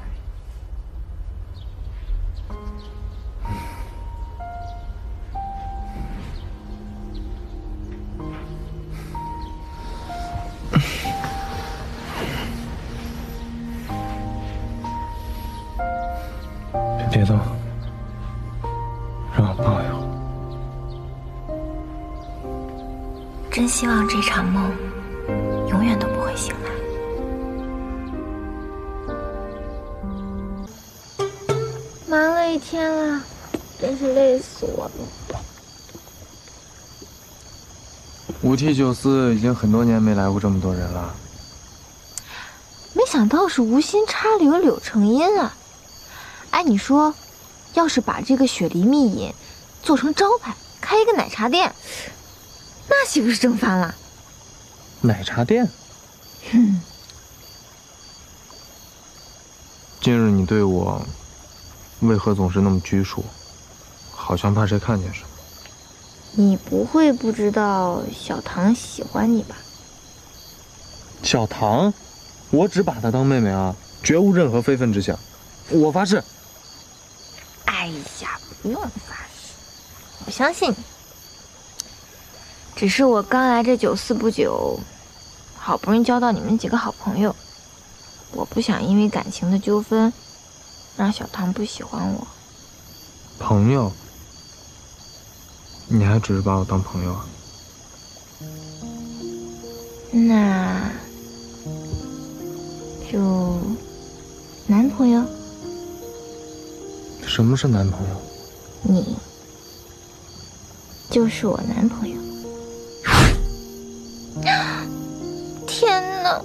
希望这场梦永远都不会醒来。忙了一天了，真是累死我了。五 T 九四已经很多年没来过这么多人了。没想到是无心插柳柳成荫啊！哎，你说，要是把这个雪梨蜜饮做成招牌，开一个奶茶店，那岂不是正翻了？奶茶店？哼，今日你对我为何总是那么拘束？好像怕谁看见似的。你不会不知道小唐喜欢你吧？小唐，我只把她当妹妹啊，绝无任何非分之想。我发誓。哎呀，不用发誓，我相信你。只是我刚来这九四不久，好不容易交到你们几个好朋友，我不想因为感情的纠纷，让小唐不喜欢我。朋友？你还只是把我当朋友啊？那就男朋友？什么是男朋友？你就是我男朋友。天哪，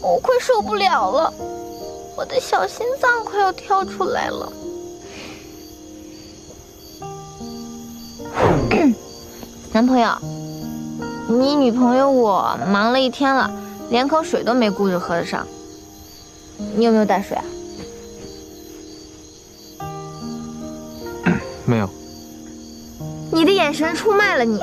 我快受不了了，我的小心脏快要跳出来了。男朋友，你女朋友我忙了一天了，连口水都没顾着喝得上。你有没有带水啊？没有。你的眼神出卖了你，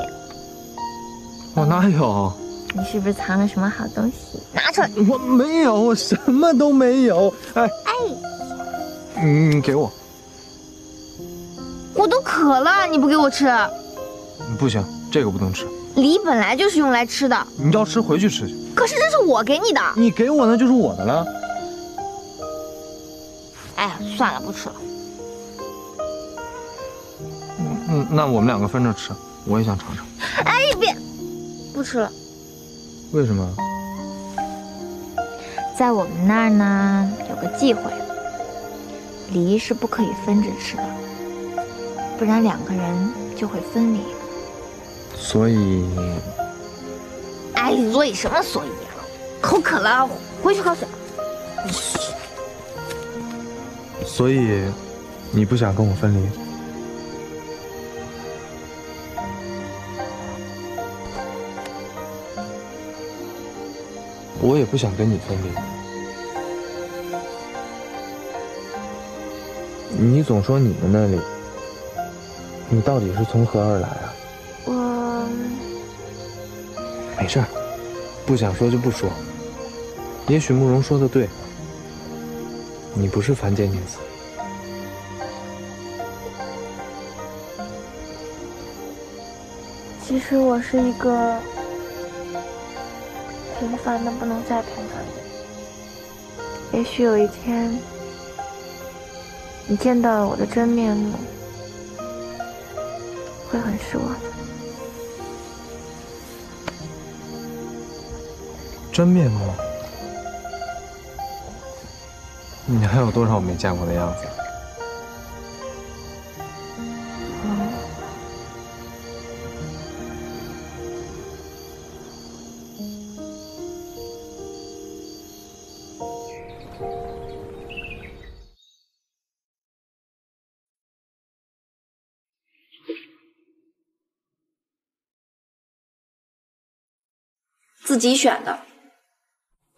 我哪有？你是不是藏了什么好东西？拿出来！我没有，我什么都没有。哎哎，你给我。我都渴了，你不给我吃？不行，这个不能吃。梨本来就是用来吃的，你要吃回去吃去。可是这是我给你的。你给我那就是我的了。哎呀，算了，不吃了。嗯，那我们两个分着吃，我也想尝尝。哎，别，不吃了。为什么？在我们那儿呢，有个忌讳，梨是不可以分着吃的，不然两个人就会分离。所以，哎，所以什么所以啊？口渴了，回去喝水。所以，你不想跟我分离？我也不想跟你分离。你总说你们那里，你到底是从何而来啊？我没事儿，不想说就不说。也许慕容说的对，你不是凡间女子。其实我是一个烦的不能再平凡。也许有一天，你见到了我的真面目，会很失望。真面目？你还有多少我没见过的样子？自己选的，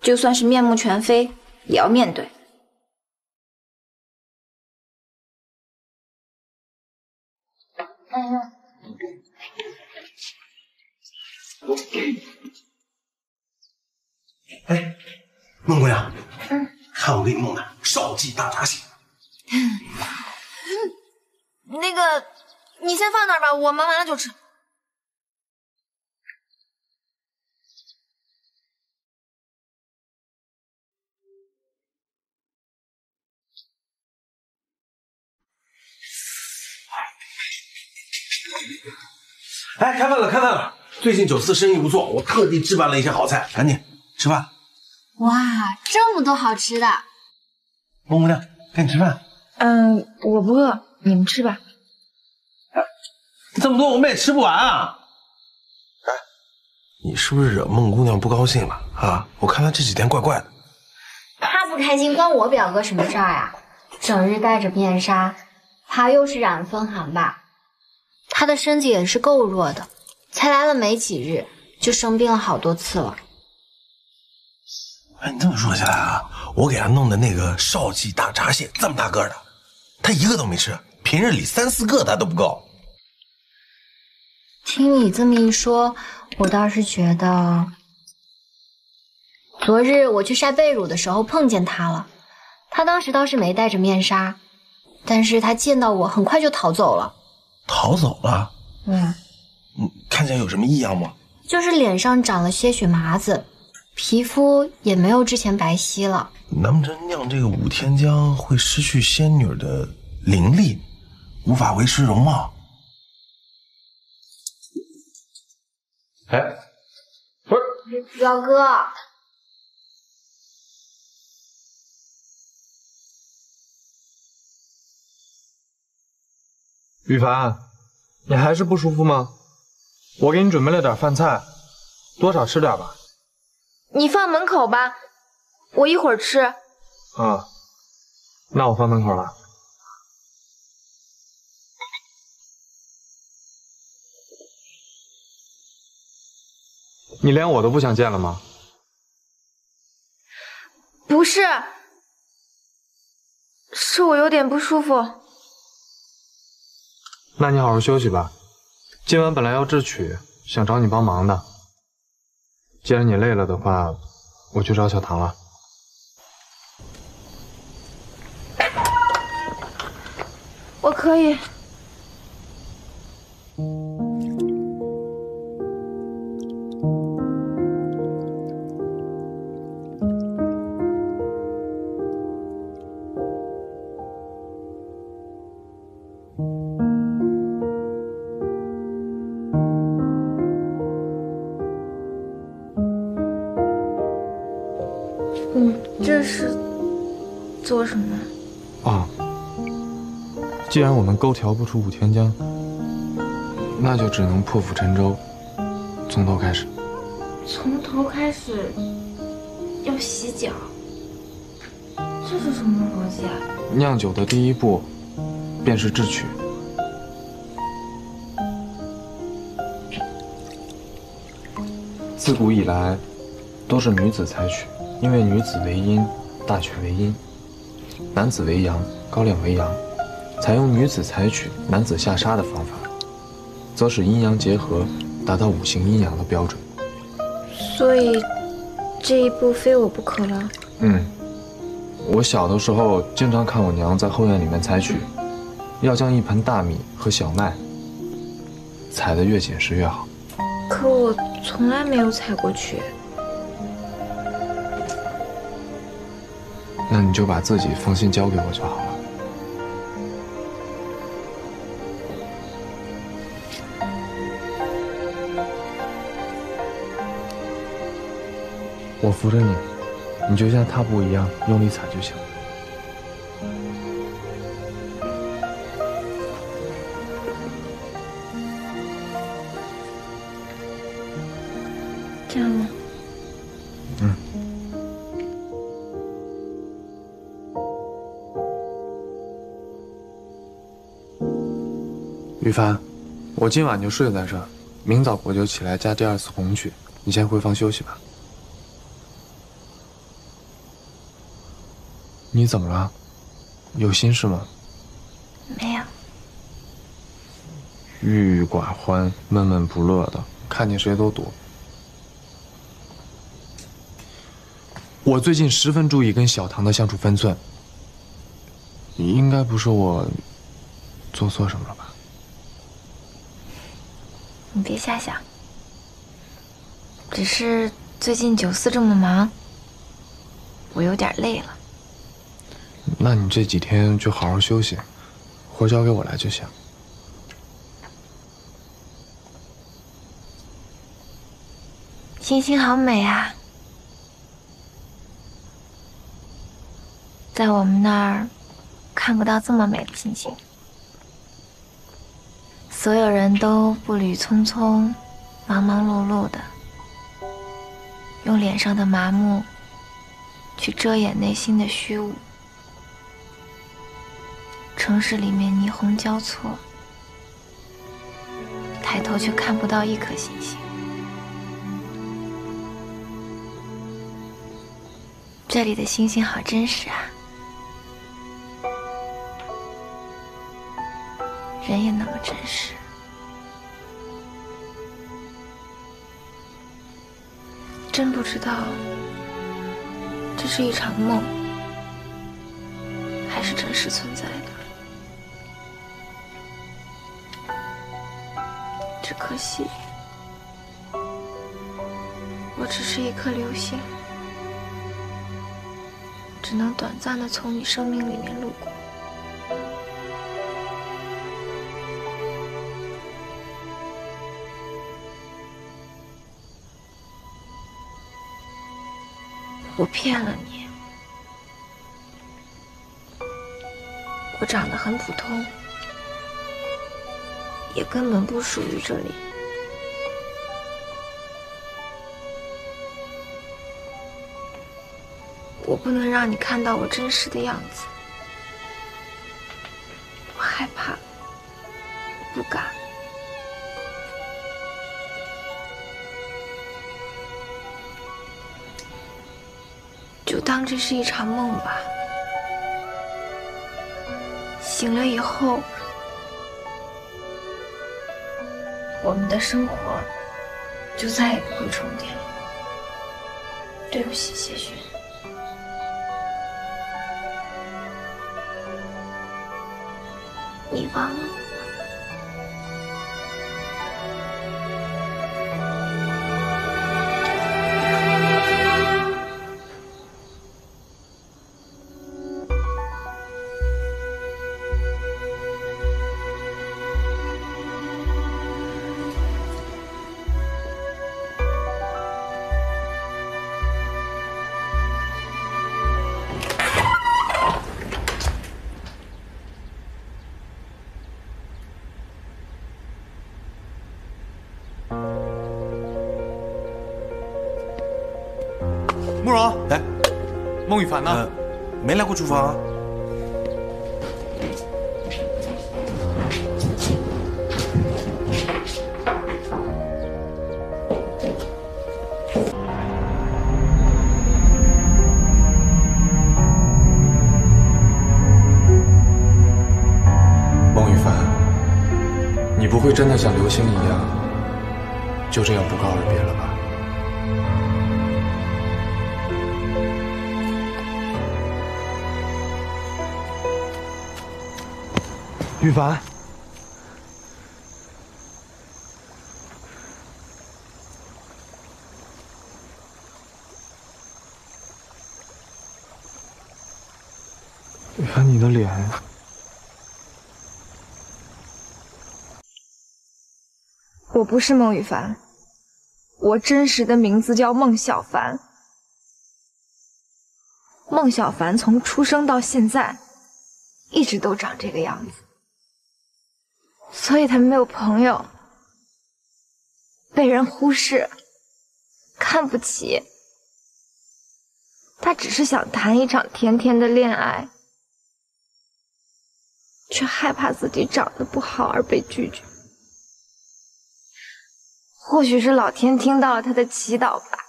就算是面目全非，也要面对。哎，孟姑娘，嗯，看我给你弄的少记大闸蟹。那个，你先放那儿吧，我忙完了就吃。哎，开饭了，开饭了！最近九四生意不错，我特地置办了一些好菜，赶紧吃饭。哇，这么多好吃的！孟姑娘，赶紧吃饭。嗯，我不饿，你们吃吧。这么多我们也吃不完啊！哎，你是不是惹孟姑娘不高兴了啊？我看她这几天怪怪的。她不开心关我表哥什么事儿呀？整日戴着面纱，怕又是染了风寒吧？他的身子也是够弱的，才来了没几日，就生病了好多次了。哎，你这么说起来啊，我给他弄的那个少记大闸蟹这么大个的，他一个都没吃，平日里三四个他都不够。听你这么一说，我倒是觉得，昨日我去晒被褥的时候碰见他了，他当时倒是没戴着面纱，但是他见到我很快就逃走了。逃走了？嗯，嗯，看起来有什么异样吗？就是脸上长了些许麻子，皮肤也没有之前白皙了。难不成酿这个五天浆会失去仙女的灵力，无法维持容貌？哎，不是，表哥，羽凡，你还是不舒服吗？我给你准备了点饭菜，多少吃点吧。你放门口吧，我一会儿吃。啊，那我放门口了。你连我都不想见了吗？不是，是我有点不舒服。那你好好休息吧。今晚本来要智取，想找你帮忙的。既然你累了的话，我去找小唐了。我可以。你这是做什么？啊，既然我们勾调不出五天江，那就只能破釜沉舟，从头开始。从头开始要洗脚，这是什么逻辑啊？酿酒的第一步便是制曲。自古以来，都是女子采曲，因为女子为阴，大曲为阴；男子为阳，高粱为阳。采用女子采取，男子下杀的方法，则使阴阳结合，达到五行阴阳的标准。所以这一步非我不可了。嗯，我小的时候经常看我娘在后院里面采曲，要将一盆大米和小麦采得越紧实越好。可我从来没有采过曲。那你就把自己放心交给我就好了。我扶着你，你就像踏步一样用力踩就行。我今晚就睡在这儿，明早我就起来加第二次红曲。你先回房休息吧。你怎么了？有心事吗？没有。郁郁寡欢、闷闷不乐的，看见谁都躲。我最近十分注意跟小唐的相处分寸。应该不是我做错什么了吧？你别瞎想。只是最近九四这么忙，我有点累了。那你这几天就好好休息，活交给我来就行。星星好美啊，在我们那儿看不到这么美的星星。所有人都步履匆匆、忙忙碌碌的，用脸上的麻木去遮掩内心的虚无。城市里面霓虹交错，抬头却看不到一颗星星。这里的星星好真实啊，知道，这是一场梦，还是真实存在的。只可惜，我只是一颗流星，只能短暂的从你生命里面路过。我骗了你，我长得很普通，也根本不属于这里。我不能让你看到我真实的样子，是一场梦吧。醒了以后，我们的生活就再也不会重叠了。对不起，谢逊。你忘了孟羽凡呢？没来过厨房。孟羽凡，你不会真的像流星一样，就这样不告而别了吧？羽凡，羽凡，你的脸，我不是孟羽凡，我真实的名字叫孟小凡。孟小凡从出生到现在，一直都长这个样子，所以他没有朋友，被人忽视，看不起。他只是想谈一场甜甜的恋爱，却害怕自己长得不好而被拒绝。或许是老天听到了他的祈祷吧，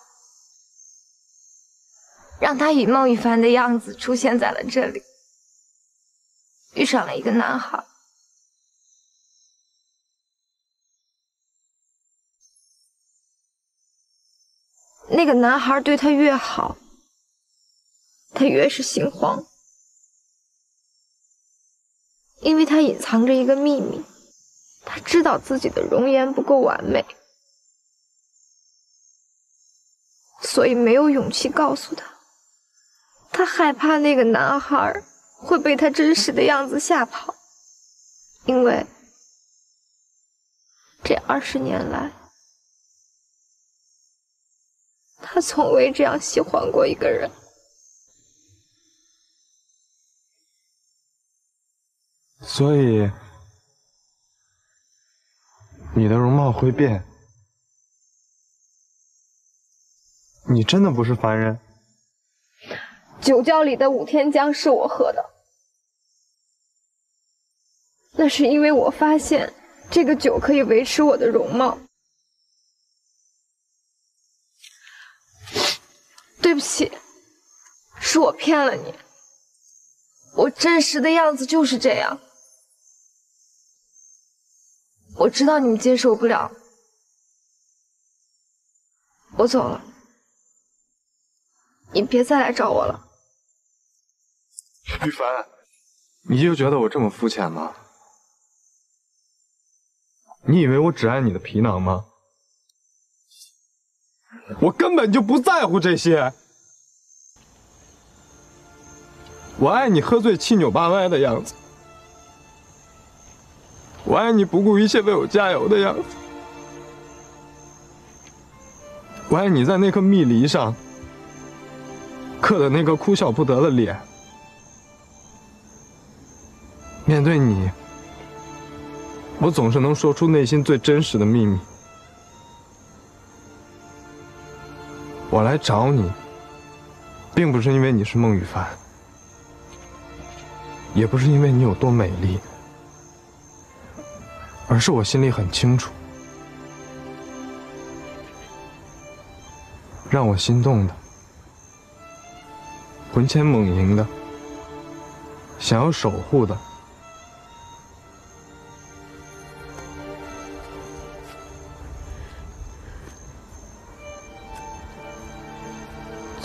让他以孟羽凡的样子出现在了这里，遇上了一个男孩。那个男孩对他越好，他越是心慌，因为他隐藏着一个秘密，他知道自己的容颜不够完美。所以没有勇气告诉他，他害怕那个男孩会被他真实的样子吓跑，因为这二十年来，他从未这样喜欢过一个人。所以你的容貌会变。你真的不是凡人。酒窖里的五天浆是我喝的，那是因为我发现这个酒可以维持我的容貌。对不起，是我骗了你，我真实的样子就是这样。我知道你们接受不了，我走了。你别再来找我了，玉凡，你就觉得我这么肤浅吗？你以为我只爱你的皮囊吗？我根本就不在乎这些，我爱你喝醉七扭八歪的样子，我爱你不顾一切为我加油的样子，我爱你在那颗蜜梨上。刻的那个哭笑不得的脸，面对你，我总是能说出内心最真实的秘密。我来找你，并不是因为你是孟羽凡，也不是因为你有多美丽，而是我心里很清楚，让我心动的。魂牵梦萦的，想要守护的，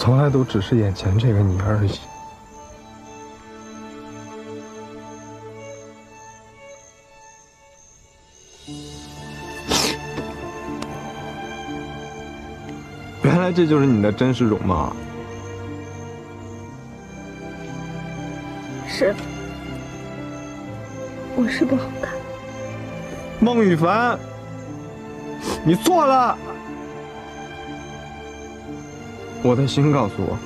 从来都只是眼前这个你而已。原来这就是你的真实容貌。是，我是不好看。孟羽凡，你错了。我的心告诉我，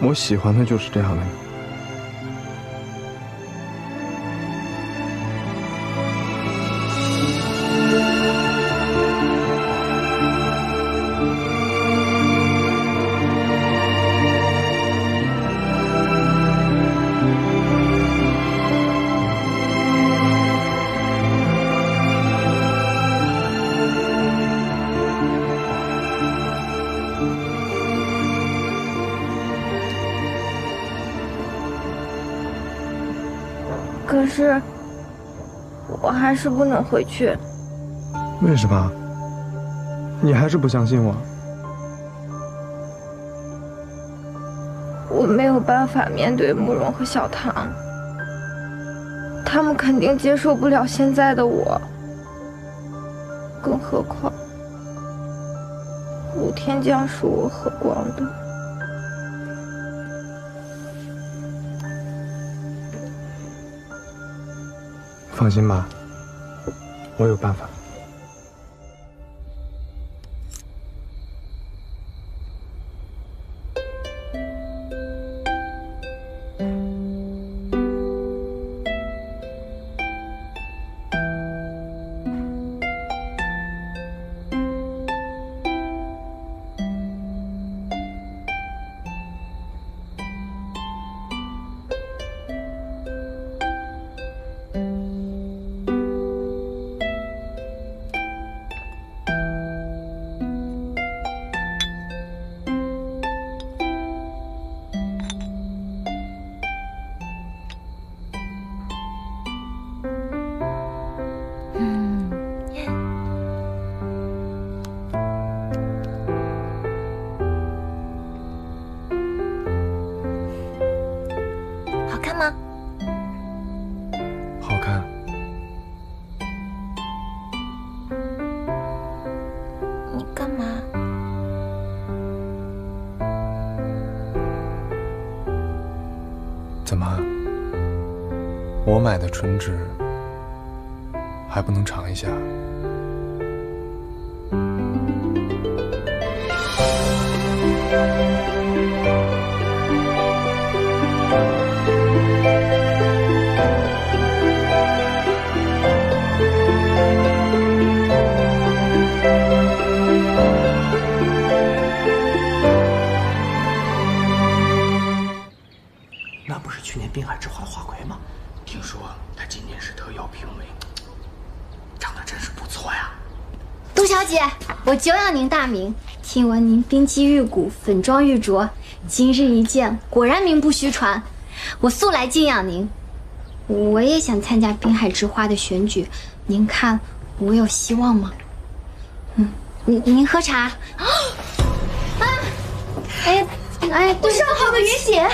我喜欢的就是这样的你。是不能回去。为什么？你还是不相信我？我没有办法面对慕容和小唐，他们肯定接受不了现在的我。更何况，武天将是我和光的。放心吧，我有办法。唇脂闻您冰肌玉骨，粉妆玉琢，今日一见，果然名不虚传。我素来敬仰您，我也想参加滨海之花的选举，您看我有希望吗？嗯，您您喝茶。啊，哎哎，我上好的云血，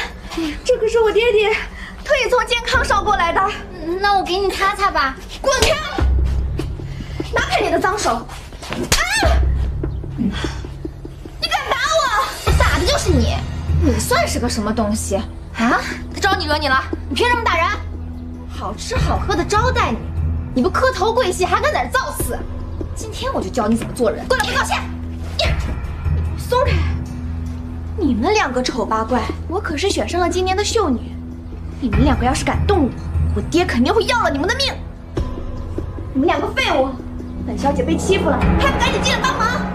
这可是我爹爹特意从健康捎过来的。那我给你擦擦吧。滚开！拿开你的脏手！啊！就是你！你算是个什么东西啊？他招你惹你了？你凭什么打人？好吃好喝的招待你，你不磕头跪谢，还敢在这造次？今天我就教你怎么做人！过来给，我道歉！松开！你们两个丑八怪，我可是选上了今年的秀女。你们两个要是敢动我，我爹肯定会要了你们的命！你们两个废物！本小姐被欺负了，还不赶紧进来帮忙！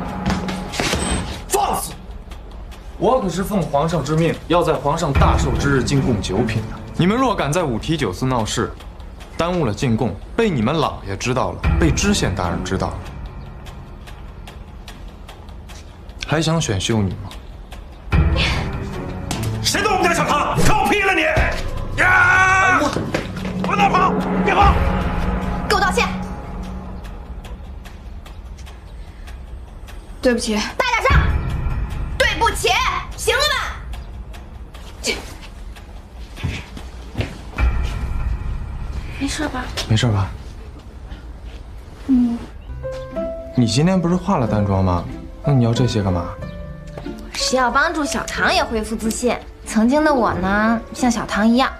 我可是奉皇上之命，要在皇上大寿之日进贡九品的。你们若敢在五提酒肆闹事，耽误了进贡，被你们老爷知道了，被知县大人知道了，还想选秀女吗？谁动我们家小唐？看我劈了你！呀！往哪跑？别跑！给我道歉！对不起，事吧？没事吧？嗯，你今天不是化了淡妆吗？那你要这些干嘛？是要帮助小唐也恢复自信。曾经的我呢，像小唐一样，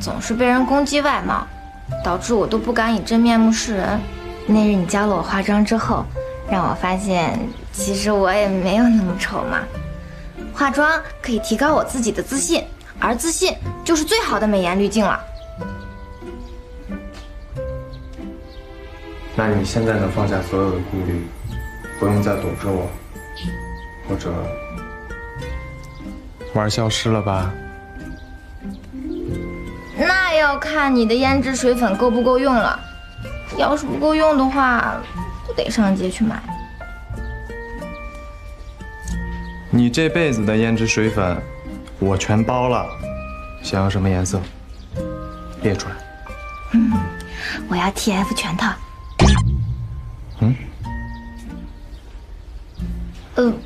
总是被人攻击外貌，导致我都不敢以真面目示人。那日你教了我化妆之后，让我发现其实我也没有那么丑嘛。化妆可以提高我自己的自信，而自信就是最好的美颜滤镜了。那你现在能放下所有的顾虑，不用再躲着我，或者玩消失了吧？那要看你的胭脂水粉够不够用了。要是不够用的话，不得上街去买。你这辈子的胭脂水粉，我全包了。想要什么颜色？列出来。嗯，我要 TF 全套。嗯。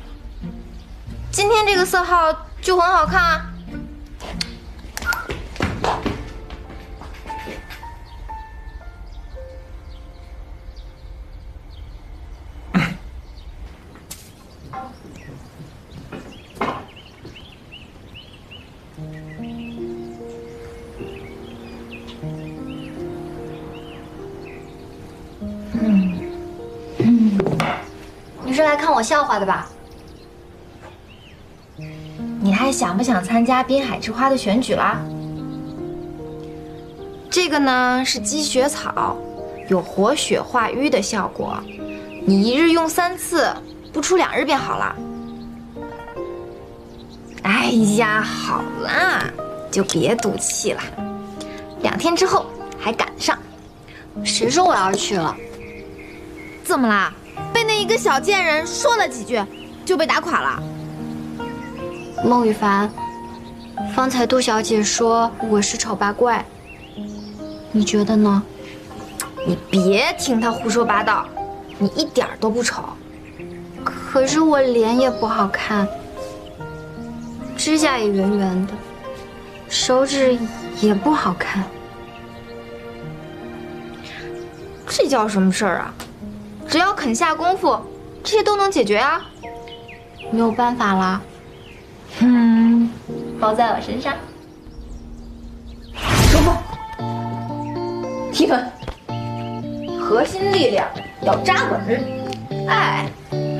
今天这个色号就很好看啊。是来看我笑话的吧？你还想不想参加滨海之花的选举啦？这个呢是积雪草，有活血化瘀的效果，你一日用三次，不出两日便好了。哎呀，好啦，就别赌气了，两天之后还赶上。谁说我要去了？怎么啦？被那一个小贱人说了几句，就被打垮了。孟雨凡，方才杜小姐说我是丑八怪，你觉得呢？你别听她胡说八道，你一点都不丑。可是我脸也不好看，指甲也圆圆的，手指也不好看。这叫什么事儿啊？只要肯下功夫，这些都能解决啊！没有办法啦。嗯，包在我身上。收腹，提臀，核心力量要扎稳。哎，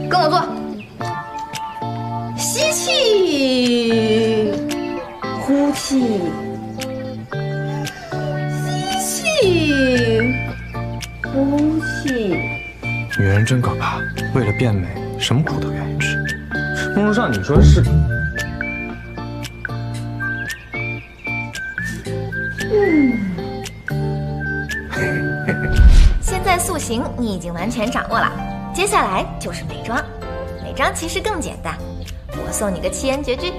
跟我做，吸气，呼气，人真可怕，为了变美，什么苦都愿意吃。慕容少，你说是？现在塑形你已经完全掌握了，接下来就是美妆。美妆其实更简单，我送你个七言绝句：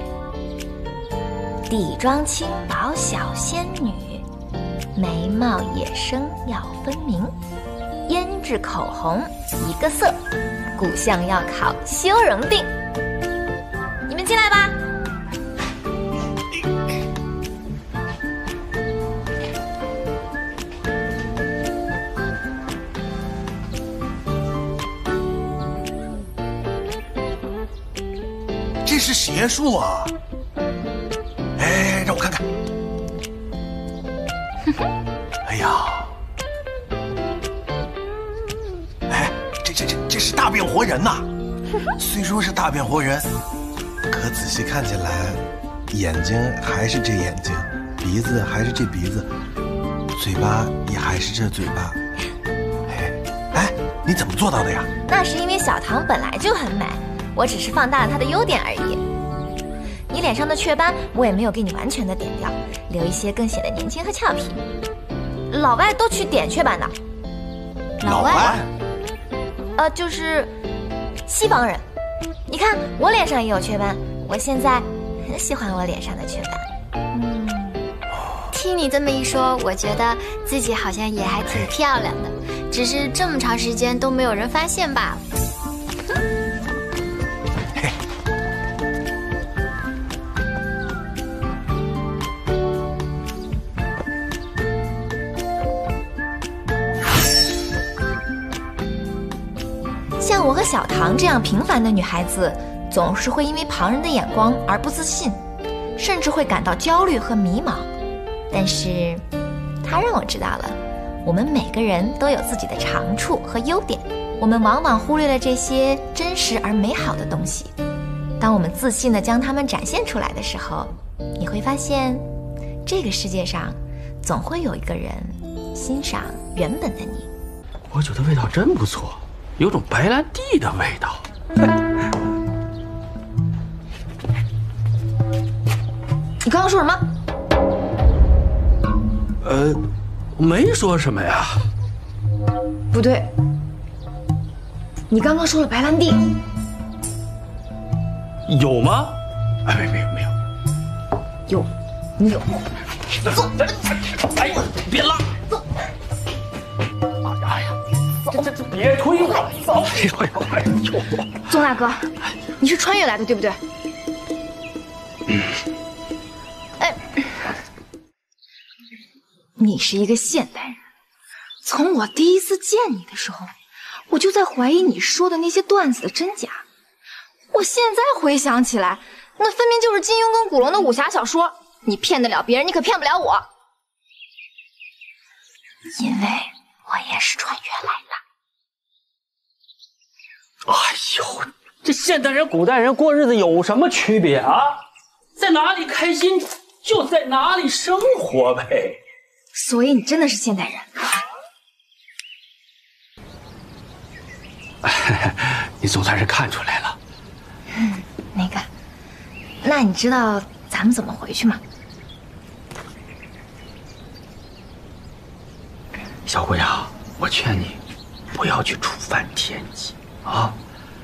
底妆轻薄小仙女，眉毛野生要分明，胭脂口红一个色，骨相要靠修容定。你们进来吧。这是邪术啊！虽说是大变活人，可仔细看起来，眼睛还是这眼睛，鼻子还是这鼻子，嘴巴也还是这嘴巴。哎哎，你怎么做到的呀？那是因为小唐本来就很美，我只是放大了她的优点而已。你脸上的雀斑，我也没有给你完全的点掉，留一些更显得年轻和俏皮。老外都去点雀斑的。老外？呃，就是西方人。你看我脸上也有雀斑，我现在很喜欢我脸上的雀斑。嗯，听你这么一说，我觉得自己好像也还挺 漂亮的，只是这么长时间都没有人发现罢了。小唐这样平凡的女孩子，总是会因为旁人的眼光而不自信，甚至会感到焦虑和迷茫。但是，她让我知道了，我们每个人都有自己的长处和优点，我们往往忽略了这些真实而美好的东西。当我们自信地将它们展现出来的时候，你会发现，这个世界上总会有一个人欣赏原本的你。我觉得味道真不错。有种白兰地的味道。你刚刚说什么？呃，没说什么呀。不对，你刚刚说了白兰地。有吗？哎，没没有没有。有，你有。坐。哎呦，别拉。这这这别推我！哎呦呦哎呦！宗大哥，你是穿越来的对不对？哎，你是一个现代人。从我第一次见你的时候，我就在怀疑你说的那些段子的真假。我现在回想起来，那分明就是金庸跟古龙的武侠小说。你骗得了别人，你可骗不了我。因为我也是穿越来的。哎呦，这现代人、古代人过日子有什么区别啊？在哪里开心就在哪里生活呗。所以你真的是现代人。你总算是看出来了。嗯，那个，那你知道咱们怎么回去吗？小姑娘，我劝你不要去触犯天机啊！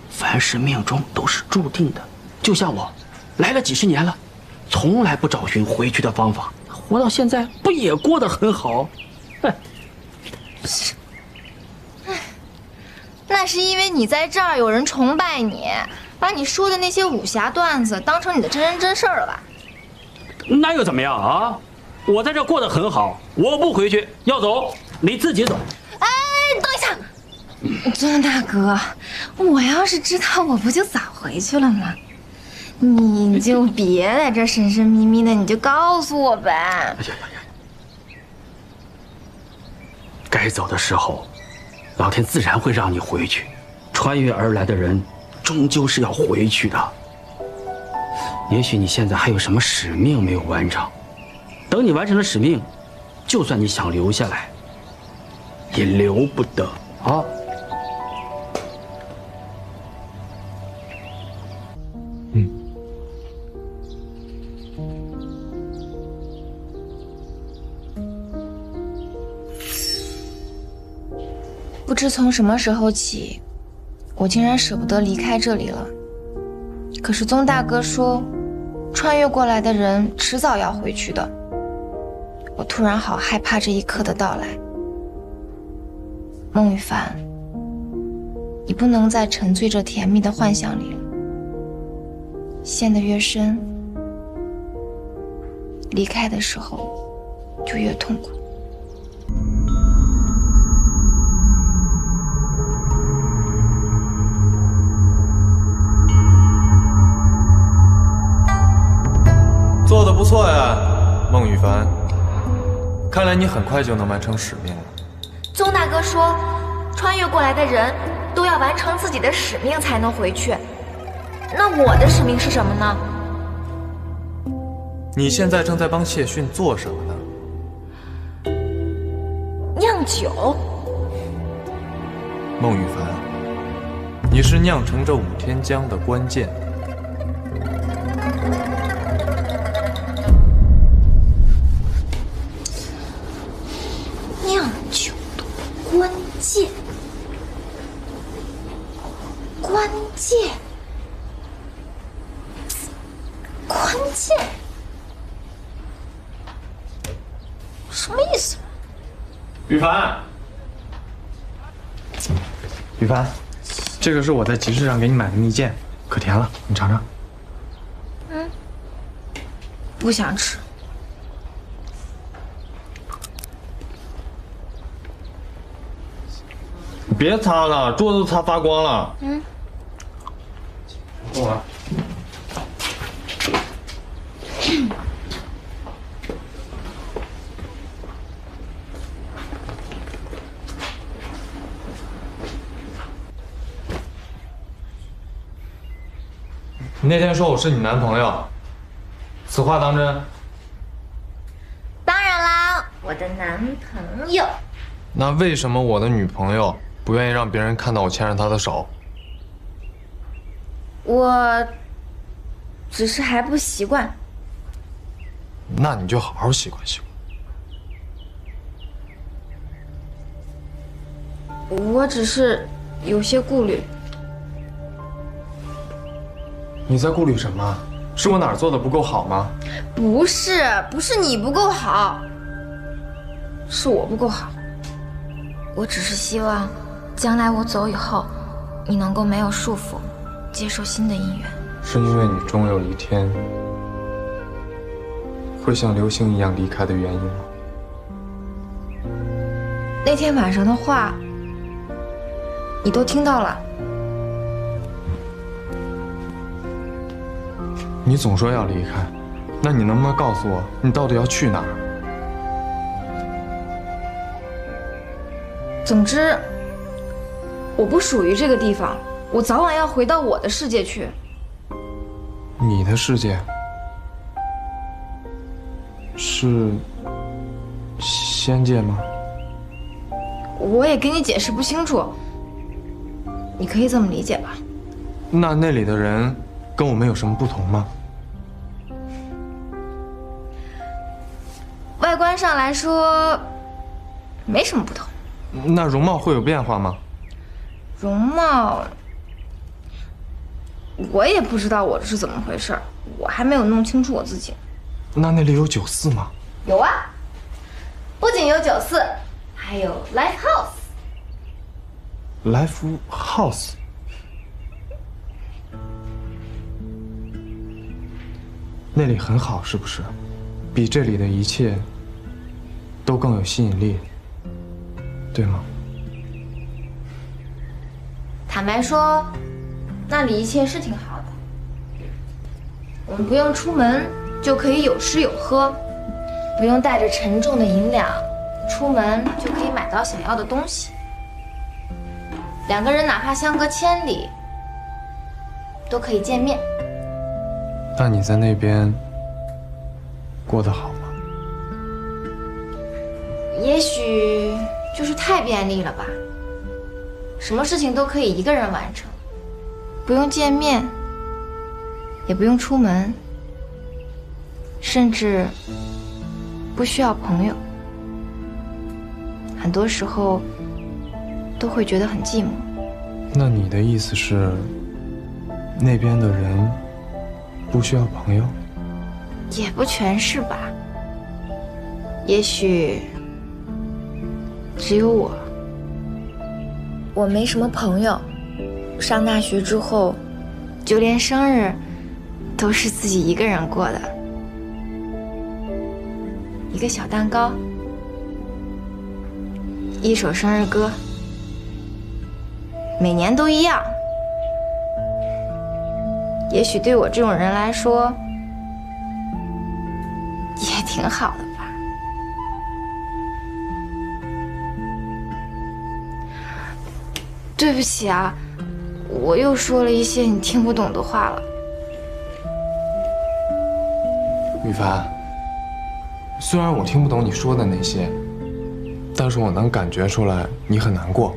凡是命中都是注定的，就像我，来了几十年了，从来不找寻回去的方法，活到现在不也过得很好？哼！那是因为你在这儿有人崇拜你，把你说的那些武侠段子当成你的真人真事儿了吧？那又怎么样啊？我在这过得很好，我不回去，要走。你自己走。哎，等一下，宗大哥，我要是知道，我不就早回去了吗？你就别在这神神秘秘的，你就告诉我呗。哎呀呀呀！该走的时候，老天自然会让你回去。穿越而来的人，终究是要回去的。也许你现在还有什么使命没有完成，等你完成了使命，就算你想留下来。也留不得啊！不知从什么时候起，我竟然舍不得离开这里了。可是宗大哥说，穿越过来的人迟早要回去的。我突然好害怕这一刻的到来。孟雨凡，你不能再沉醉着甜蜜的幻想里了。陷得越深，离开的时候就越痛苦。做的不错呀，孟羽凡。看来你很快就能完成使命了。宗大哥说，穿越过来的人都要完成自己的使命才能回去。那我的使命是什么呢？你现在正在帮谢逊做什么呢？酿酒。孟羽凡，你是酿成这五天浆的关键。这个是我在集市上给你买的蜜饯，可甜了，你尝尝。嗯，不想吃。别擦了，桌子都擦发光了。嗯。过你那天说我是你男朋友，此话当真？当然啦，我的男朋友。那为什么我的女朋友不愿意让别人看到我牵着她的手？我只是还不习惯。那你就好好习惯习惯。我只是有些顾虑。你在顾虑什么？是我哪儿做的不够好吗？不是，不是你不够好，是我不够好。我只是希望将来我走以后，你能够没有束缚，接受新的姻缘。是因为你终有一天会像流星一样离开的原因吗？那天晚上的话，你都听到了。你总说要离开，那你能不能告诉我，你到底要去哪儿？总之，我不属于这个地方，我早晚要回到我的世界去。你的世界是仙界吗？我也给你解释不清楚，你可以这么理解吧。那那里的人跟我们有什么不同吗？观上来说，没什么不同。那容貌会有变化吗？容貌，我也不知道我是怎么回事，我还没有弄清楚我自己。那那里有酒肆吗？有啊，不仅有酒肆。还有 Life House，Life House，那里很好，是不是？比这里的一切都更有吸引力，对吗？坦白说，那里一切是挺好的。我们不用出门就可以有吃有喝，不用带着沉重的银两。出门就可以买到想要的东西，两个人哪怕相隔千里，都可以见面。那你在那边过得好吗？也许就是太便利了吧，什么事情都可以一个人完成，不用见面，也不用出门，甚至不需要朋友。很多时候都会觉得很寂寞。那你的意思是，那边的人不需要朋友？也不全是吧。也许只有我。我没什么朋友。上大学之后，就连生日都是自己一个人过的。一个小蛋糕。一首生日歌，每年都一样。也许对我这种人来说，也挺好的对不起啊，我又说了一些你听不懂的话了。雨凡，虽然我听不懂你说的那些。但是我能感觉出来你很难过。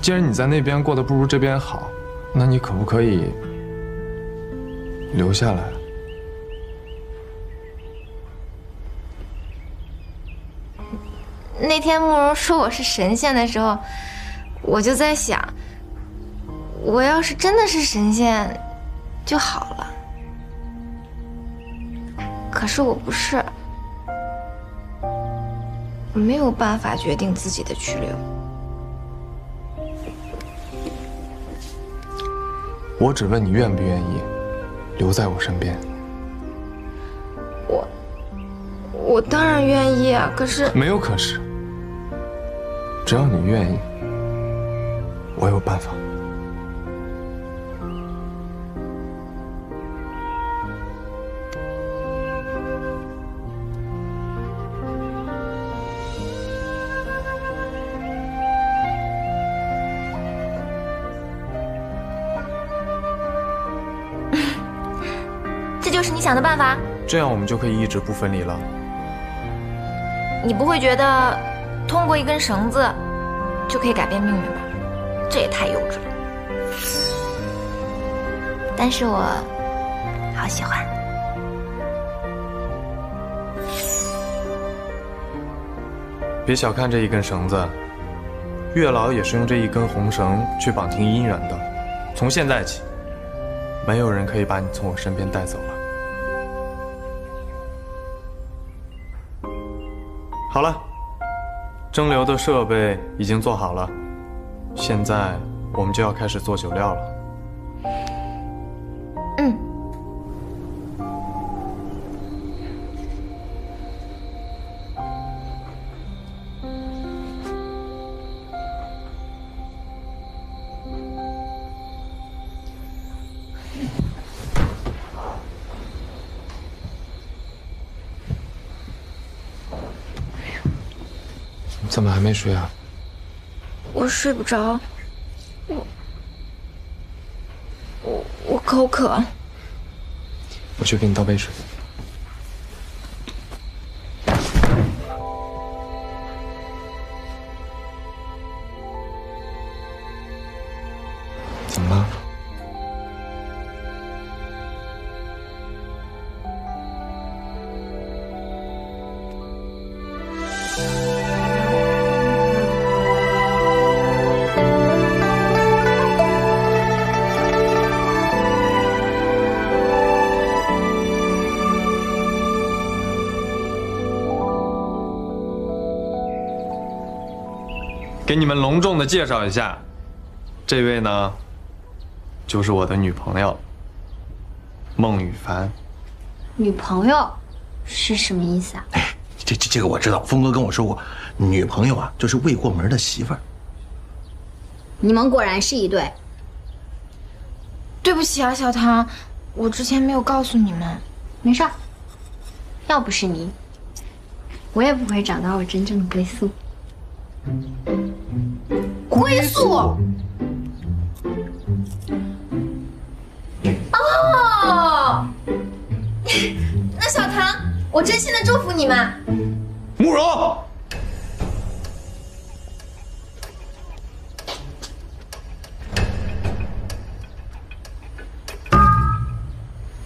既然你在那边过得不如这边好，那你可不可以留下来？那天慕容说我是神仙的时候，我就在想，我要是真的是神仙就好了。可是我不是。没有办法决定自己的去留。我只问你愿不愿意留在我身边。我，我当然愿意啊！可是没有可是，只要你愿意，我有办法。这就是你想的办法，这样我们就可以一直不分离了。你不会觉得通过一根绳子就可以改变命运吧？这也太幼稚了。但是我好喜欢。别小看这一根绳子，月老也是用这一根红绳去绑定姻缘的。从现在起，没有人可以把你从我身边带走了。好了，蒸馏的设备已经做好了，现在我们就要开始做酒料了。嗯。怎么还没睡啊？我睡不着，我我我口渴。我去给你倒杯水。隆重的介绍一下，这位呢，就是我的女朋友孟雨凡。女朋友是什么意思啊？哎这这这个我知道，峰哥跟我说过，女朋友啊就是未过门的媳妇儿。你们果然是一对。对不起啊，小唐，我之前没有告诉你们。没事儿，要不是你，我也不会找到我真正的归宿。真心的祝福你们。慕容，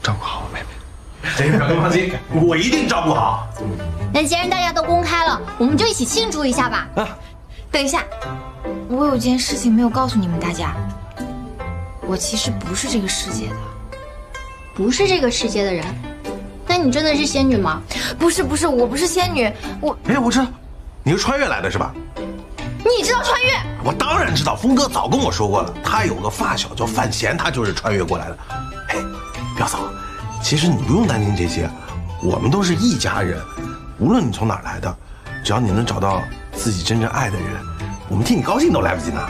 照顾好我妹妹。这个放心，我一定照顾好。那既然大家都公开了，我们就一起庆祝一下吧。等一下，我有件事情没有告诉你们大家，我其实不是这个世界的，不是这个世界的人。那你真的是仙女吗？不是，不是，我不是仙女，我哎，我知道，你是穿越来的是吧？你知道穿越？我当然知道，峰哥早跟我说过了，他有个发小叫范闲，他就是穿越过来的。哎，表嫂，其实你不用担心这些，我们都是一家人，无论你从哪儿来的，只要你能找到自己真正爱的人，我们替你高兴都来不及呢。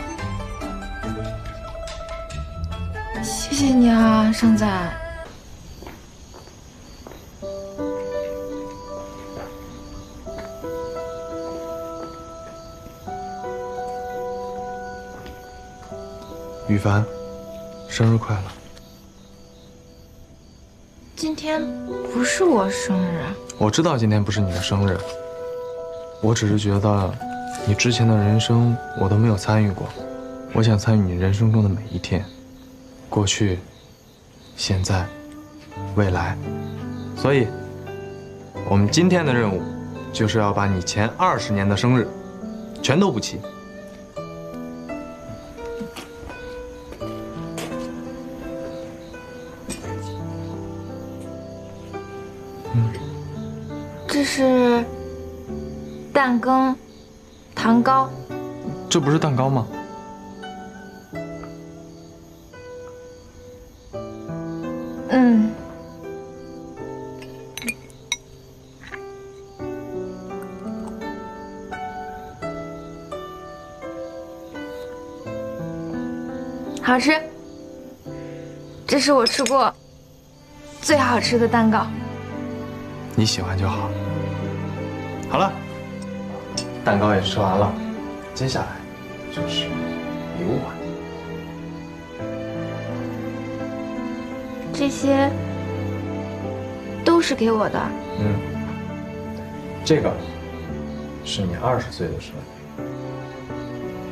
谢谢你啊，盛仔。凡，生日快乐！今天不是我生日，我知道今天不是你的生日，我只是觉得你之前的人生我都没有参与过，我想参与你人生中的每一天，过去、现在、未来，所以，我们今天的任务就是要把你前二十年的生日全都补齐。蛋羹、糖糕，这不是蛋糕吗？嗯，好吃。这是我吃过最好吃的蛋糕。你喜欢就好。好了，蛋糕也吃完了，接下来就是礼物环节。这些都是给我的。嗯，这个是你二十岁的时候，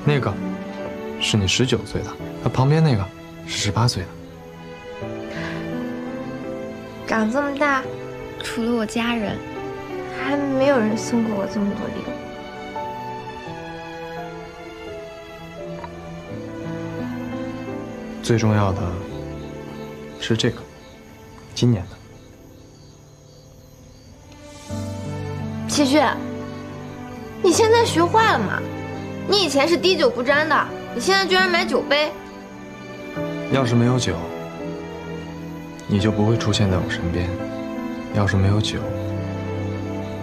那个是你十九岁的，那旁边那个是十八岁的。长这么大，除了我家人，还没有人送过我这么多礼物。最重要的是这个，今年的。齐旭，你现在学坏了吗？你以前是滴酒不沾的，你现在居然买酒杯？要是没有酒，你就不会出现在我身边；要是没有酒，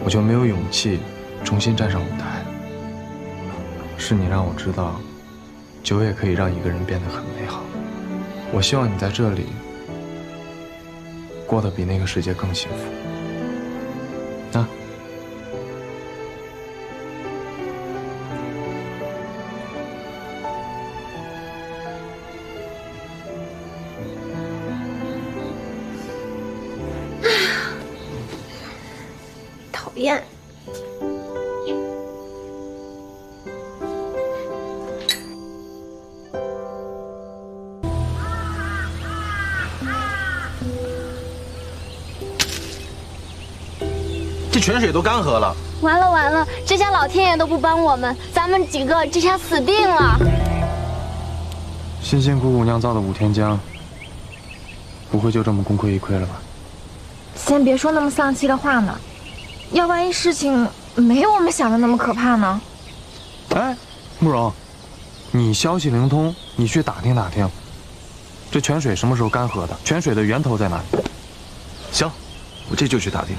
我就没有勇气重新站上舞台。是你让我知道，酒也可以让一个人变得很美好。我希望你在这里过得比那个世界更幸福。泉水都干涸了，完了完了，这下老天爷都不帮我们，咱们几个这下死定了。辛辛苦苦酿造的五天浆，不会就这么功亏一篑了吧？先别说那么丧气的话呢，要万一事情没有我们想的那么可怕呢？哎，慕容，你消息灵通，你去打听打听，这泉水什么时候干涸的？泉水的源头在哪里？行，我这就去打听。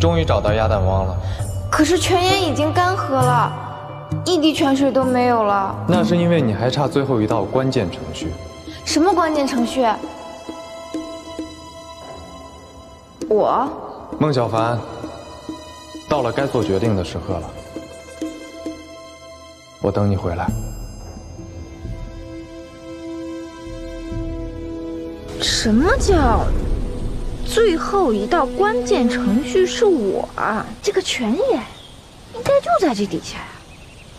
终于找到鸭蛋汪了。可是泉眼已经干涸了，一滴泉水都没有了。那是因为你还差最后一道关键程序。什么关键程序？我孟小凡，到了该做决定的时刻了。我等你回来。什么叫最后一道关键程序是我？这个泉眼应该就在这底下呀，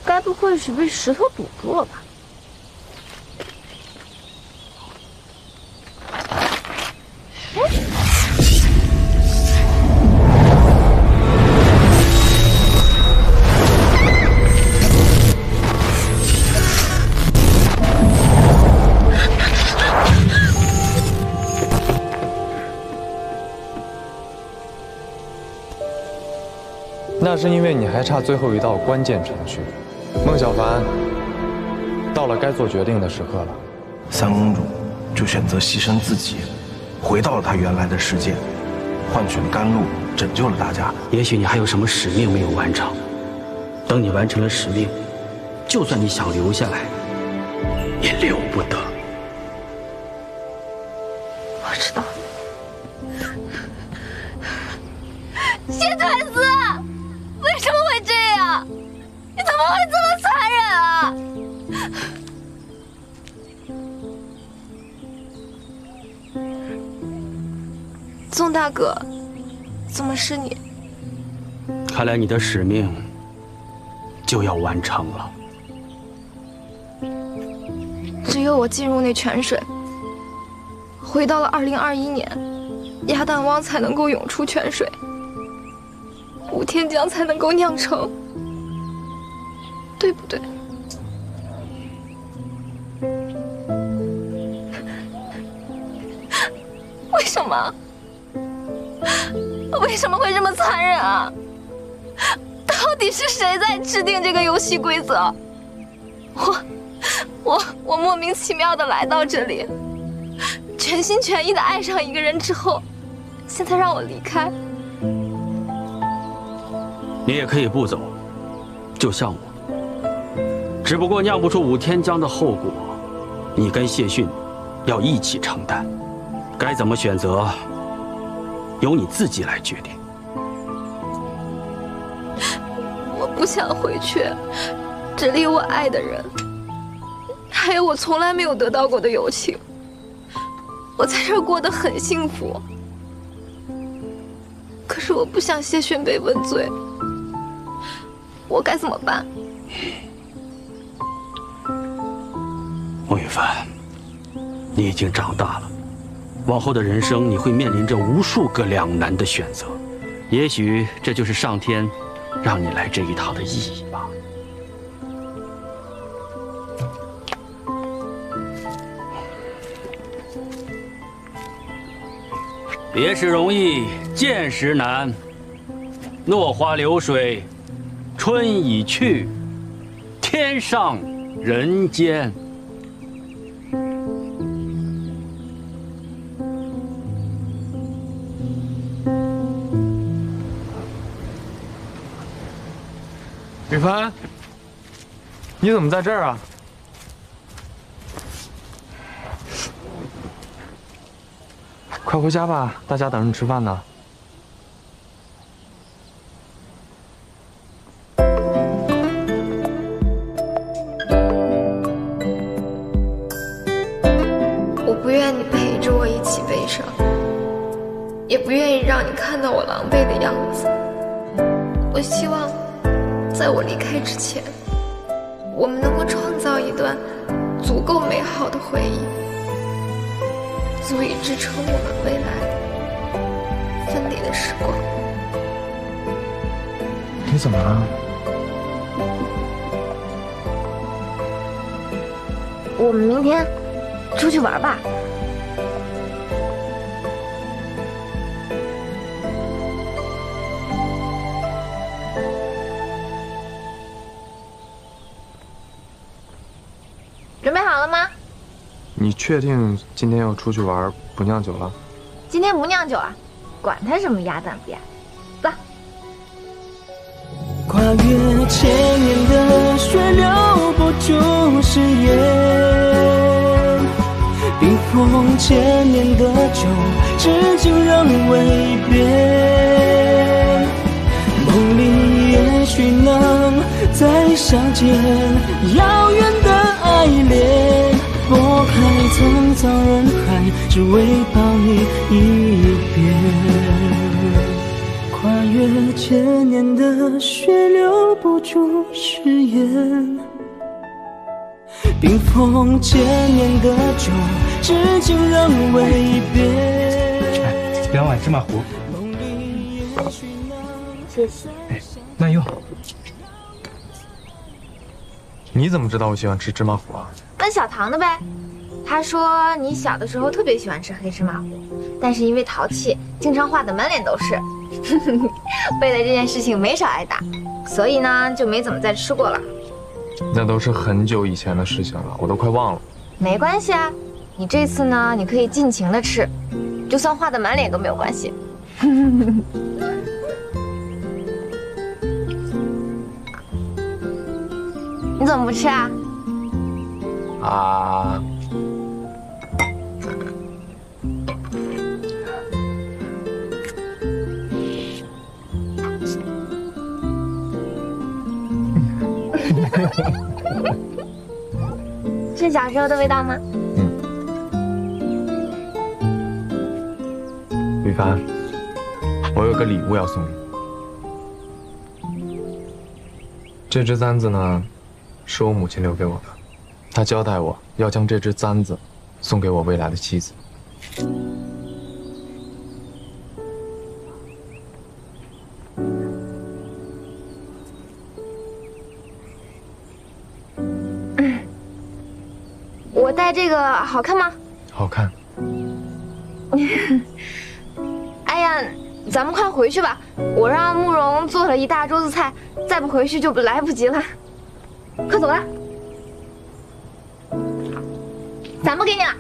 该不会是被石头堵住了吧？是因为你还差最后一道关键程序。孟小凡，到了该做决定的时刻了。三公主就选择牺牲自己，回到了她原来的世界，换取了甘露，拯救了大家。也许你还有什么使命没有完成，等你完成了使命，就算你想留下来，也留不得。哥，怎么是你？看来你的使命就要完成了。只有我进入那泉水，回到了二零二一年，鸭蛋汪才能够涌出泉水，五天浆才能够酿成，对不对？为什么？为什么会这么残忍啊？到底是谁在制定这个游戏规则？我。我我莫名其妙的来到这里，全心全意的爱上一个人之后，现在让我离开。你也可以不走，就像我，只不过酿不出五天浆的后果，你跟谢逊要一起承担。该怎么选择，由你自己来决定。我不想回去，这里有我爱的人。还有我从来没有得到过的友情，我在这儿过得很幸福。可是我不想谢逊被问罪，我该怎么办？孟雨凡，你已经长大了，往后的人生你会面临着无数个两难的选择，也许这就是上天让你来这一趟的意义吧。别时容易见时难，落花流水，春已去，天上人间。帆，你怎么在这儿啊？快回家吧，大家等着你吃饭呢。我不愿你陪着我一起悲伤，也不愿意让你看到我狼狈的样子。我希望，在我离开之前，我们能够创造一段足够美好的回忆，足以支撑我们未来分离的时光。你怎么了？我们明天出去玩吧。你确定今天要出去玩不酿酒了？今天不酿酒啊，管他什么鸭蛋不鸭。走。跨越千年的血流不住誓言，冰封千年的酒，至今仍未变。梦里也许能再相见，遥远的爱恋，沧桑人海，只为抱你一遍。跨越千年的血留不住誓言，冰封千年的酒，至今仍未变。两碗芝麻糊，谢谢。慢用。你怎么知道我喜欢吃芝麻糊啊？问小唐的呗。他说你小的时候特别喜欢吃黑芝麻糊，但是因为淘气，经常画的满脸都是。为了这件事情没少挨打，所以呢就没怎么再吃过了。那都是很久以前的事情了，我都快忘了。没关系啊，你这次呢你可以尽情的吃，就算画的满脸都没有关系。你怎么不吃啊？啊。是小时候的味道吗？嗯雨凡，我有个礼物要送你。这只簪子呢，是我母亲留给我的，她交代我要将这只簪子送给我未来的妻子。好看吗？好看。哎呀，咱们快回去吧，我让慕容做了一大桌子菜，再不回去就来不及了。快走了，咱不给你了。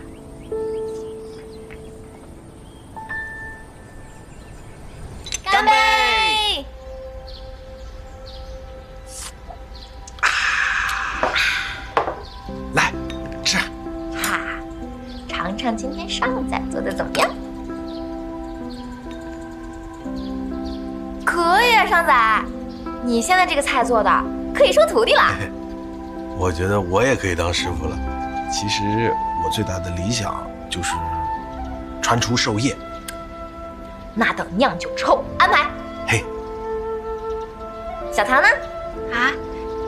这个菜做的可以收徒弟了。我觉得我也可以当师傅了。其实我最大的理想就是传厨授业。那等酿酒之后安排。嘿，小唐呢？啊，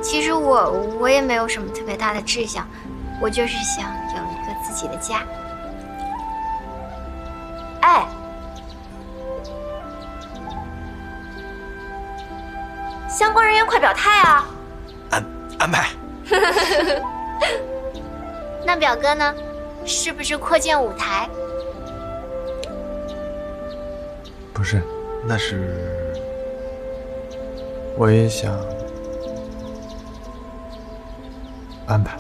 其实我我也没有什么特别大的志向，我就是想有一个自己的家。快表态啊！安排。那表哥呢？是不是扩建舞台？不是，那是我也想安排，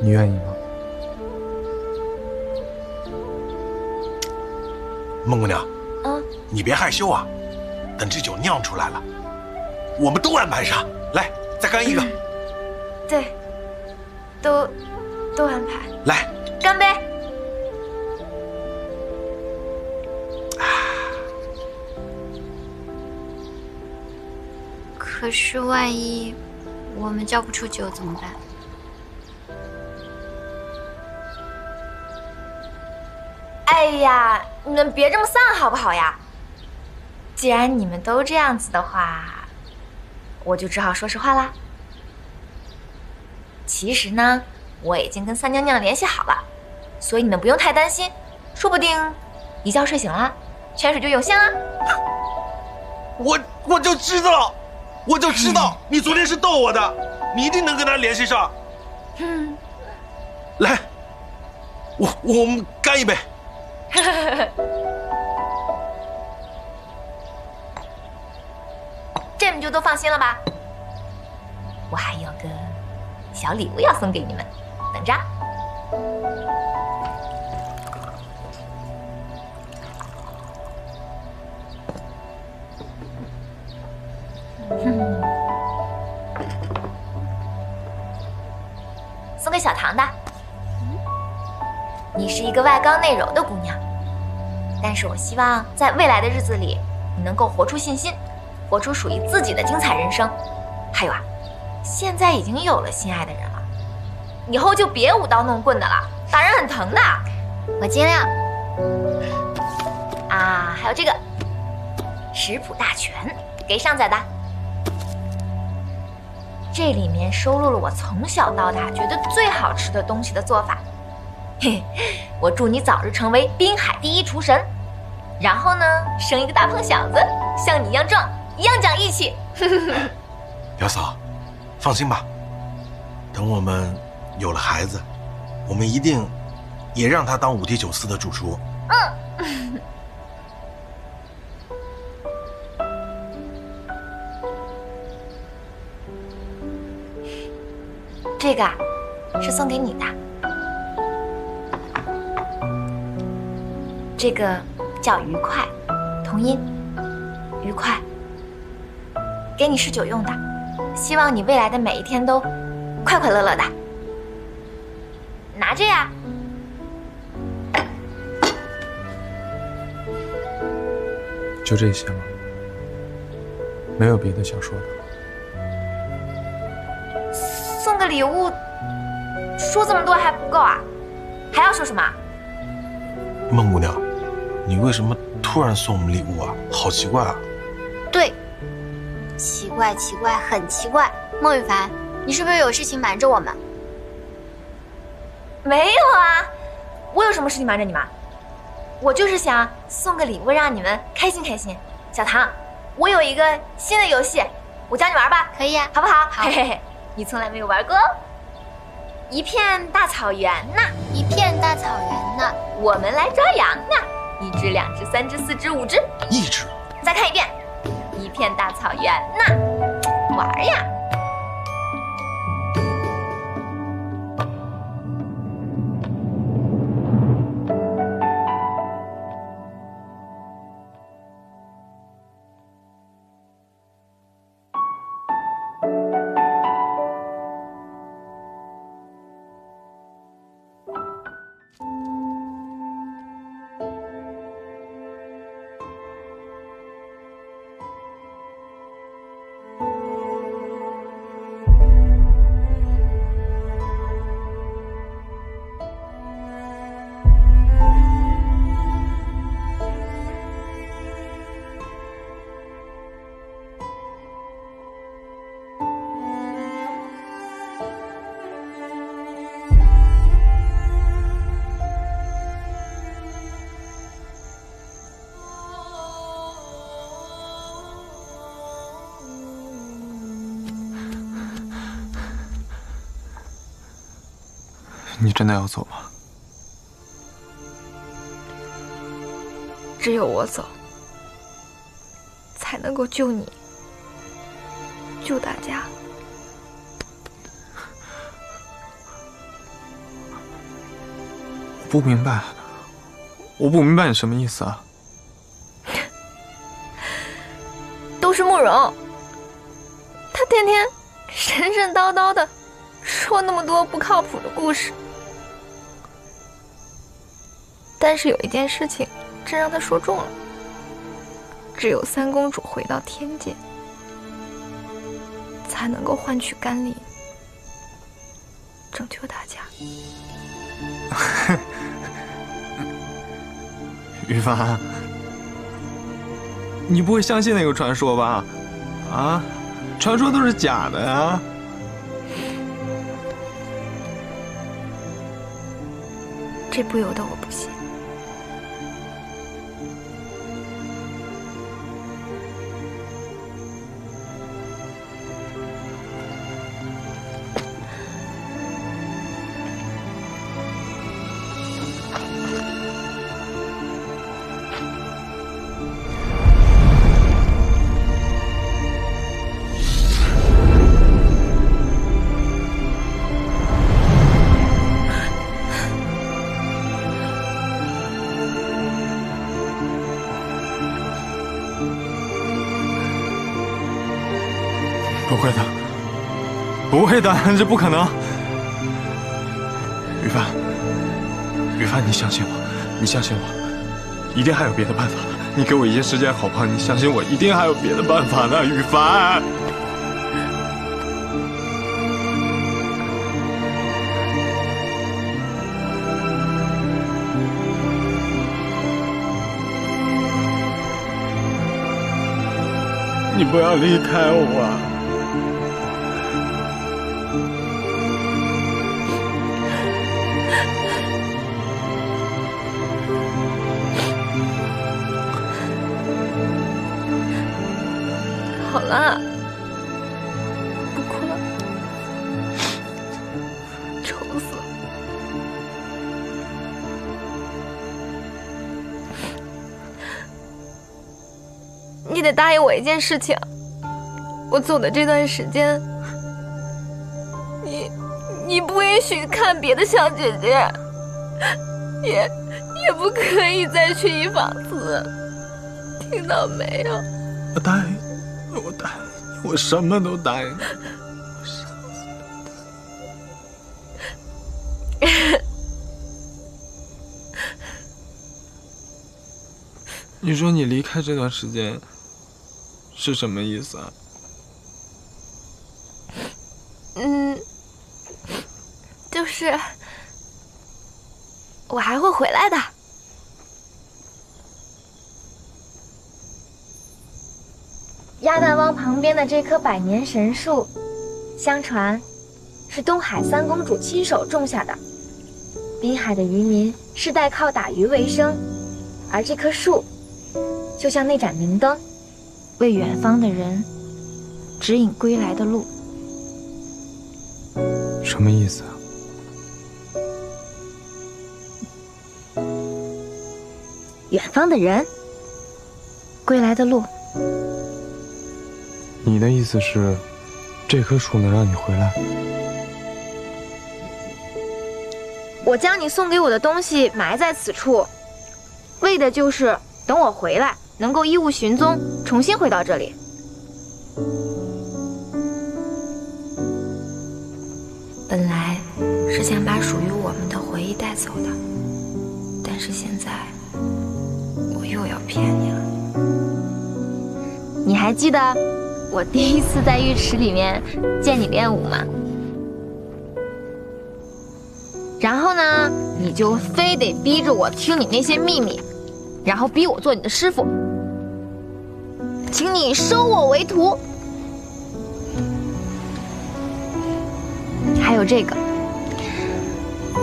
你愿意吗？孟姑娘，嗯，你别害羞啊，等这酒酿出来了，我们都安排上。来，再干一个。对，都都安排。来，干杯！可是万一我们交不出酒怎么办？哎呀，你们别这么丧好不好呀？既然你们都这样子的话，我就只好说实话啦。其实呢，我已经跟三娘娘联系好了，所以你们不用太担心，说不定一觉睡醒了，泉水就涌现了。我我就知道，我就知道你昨天是逗我的，你一定能跟他联系上。嗯来，我我们干一杯。这你就都放心了吧？我还有个小礼物要送给你们，等着。送给小唐的。你是一个外刚内柔的姑娘，但是我希望在未来的日子里，你能够活出信心，活出属于自己的精彩人生。还有啊，现在已经有了心爱的人了，以后就别舞刀弄棍的了，打人很疼的。我尽量。啊，还有这个食谱大全，给上载的。这里面收录了我从小到大觉得最好吃的东西的做法。嘿，我祝你早日成为滨海第一厨神，然后呢，生一个大胖小子，像你一样壮，一样讲义气。表嫂，放心吧，等我们有了孩子，我们一定也让他当五提九四的主厨。嗯。这个啊，是送给你的。这个叫愉快，同音，愉快。给你试酒用的，希望你未来的每一天都快快乐乐的。拿着呀。就这些吗？没有别的想说的。送个礼物，说这么多还不够啊？还要说什么？孟姑娘，你为什么突然送我们礼物啊？好奇怪啊！怪奇怪，很奇怪。孟雨凡，你是不是有事情瞒着我们？没有啊，我有什么事情瞒着你们？我就是想送个礼物让你们开心开心。小唐，我有一个新的游戏，我教你玩吧。可以啊，好不好？好嘿嘿嘿，你从来没有玩过哦。一片大草原呐，一片大草原呐，我们来抓羊啊！一只、两只、三只、四只、五只，一只。再看一遍，一片大草原呐，玩呀！真的要走吗？只有我走，才能够救你，救大家。我 不明白，我不明白你什么意思啊？都是慕容，他天天神神叨叨的说那么多不靠谱的故事，但是有一件事情真让他说中了，只有三公主回到天界，才能够换取甘霖，拯救大家。于凡，你不会相信那个传说吧？啊，传说都是假的呀！这不由得我不信。不会的，这不可能！雨帆，雨帆，你相信我，你相信我，一定还有别的办法。你给我一些时间好不好？你相信我，一定还有别的办法呢，雨帆。你不要离开我。好了，不哭了，愁死了。你得答应我一件事情，我走的这段时间，你你不允许看别的小姐姐，也也不可以再去一房子，听到没有？我答应，我答应你，我什么都答应。你说你离开这段时间是什么意思啊？嗯，就是我还会回来的。鸭蛋汪旁边的这棵百年神树，相传是东海三公主亲手种下的。滨海的渔民世代靠打鱼为生，而这棵树就像那盏明灯，为远方的人指引归来的路。什么意思啊？远方的人，归来的路。你的意思是，这棵树能让你回来？我将你送给我的东西埋在此处，为的就是等我回来，能够衣物寻踪，重新回到这里。本来是想把属于我们的回忆带走的，但是现在我又要骗你了。你还记得我第一次在浴池里面见你练舞嘛？然后呢，你就非得逼着我听你那些秘密，然后逼我做你的师傅，请你收我为徒。还有这个，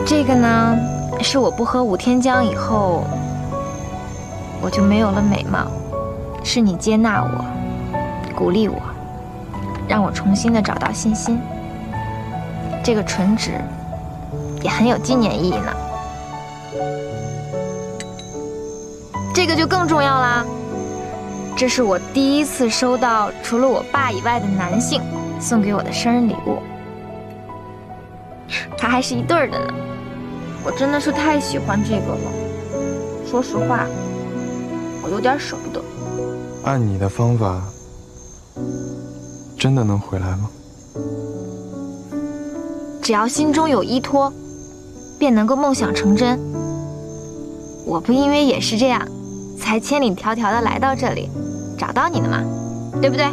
这个呢，是我不喝五天浆以后，我就没有了美貌，是你接纳我，鼓励我，让我重新的找到信心。这个唇纸。也很有纪念意义呢。这个就更重要啦，这是我第一次收到除了我爸以外的男性送给我的生日礼物，它还是一对儿的呢。我真的是太喜欢这个了，说实话，我有点舍不得。按你的方法，真的能回来吗？只要心中有依托，便能够梦想成真。我不因为也是这样，才千里迢迢的来到这里，找到你的嘛，对不对？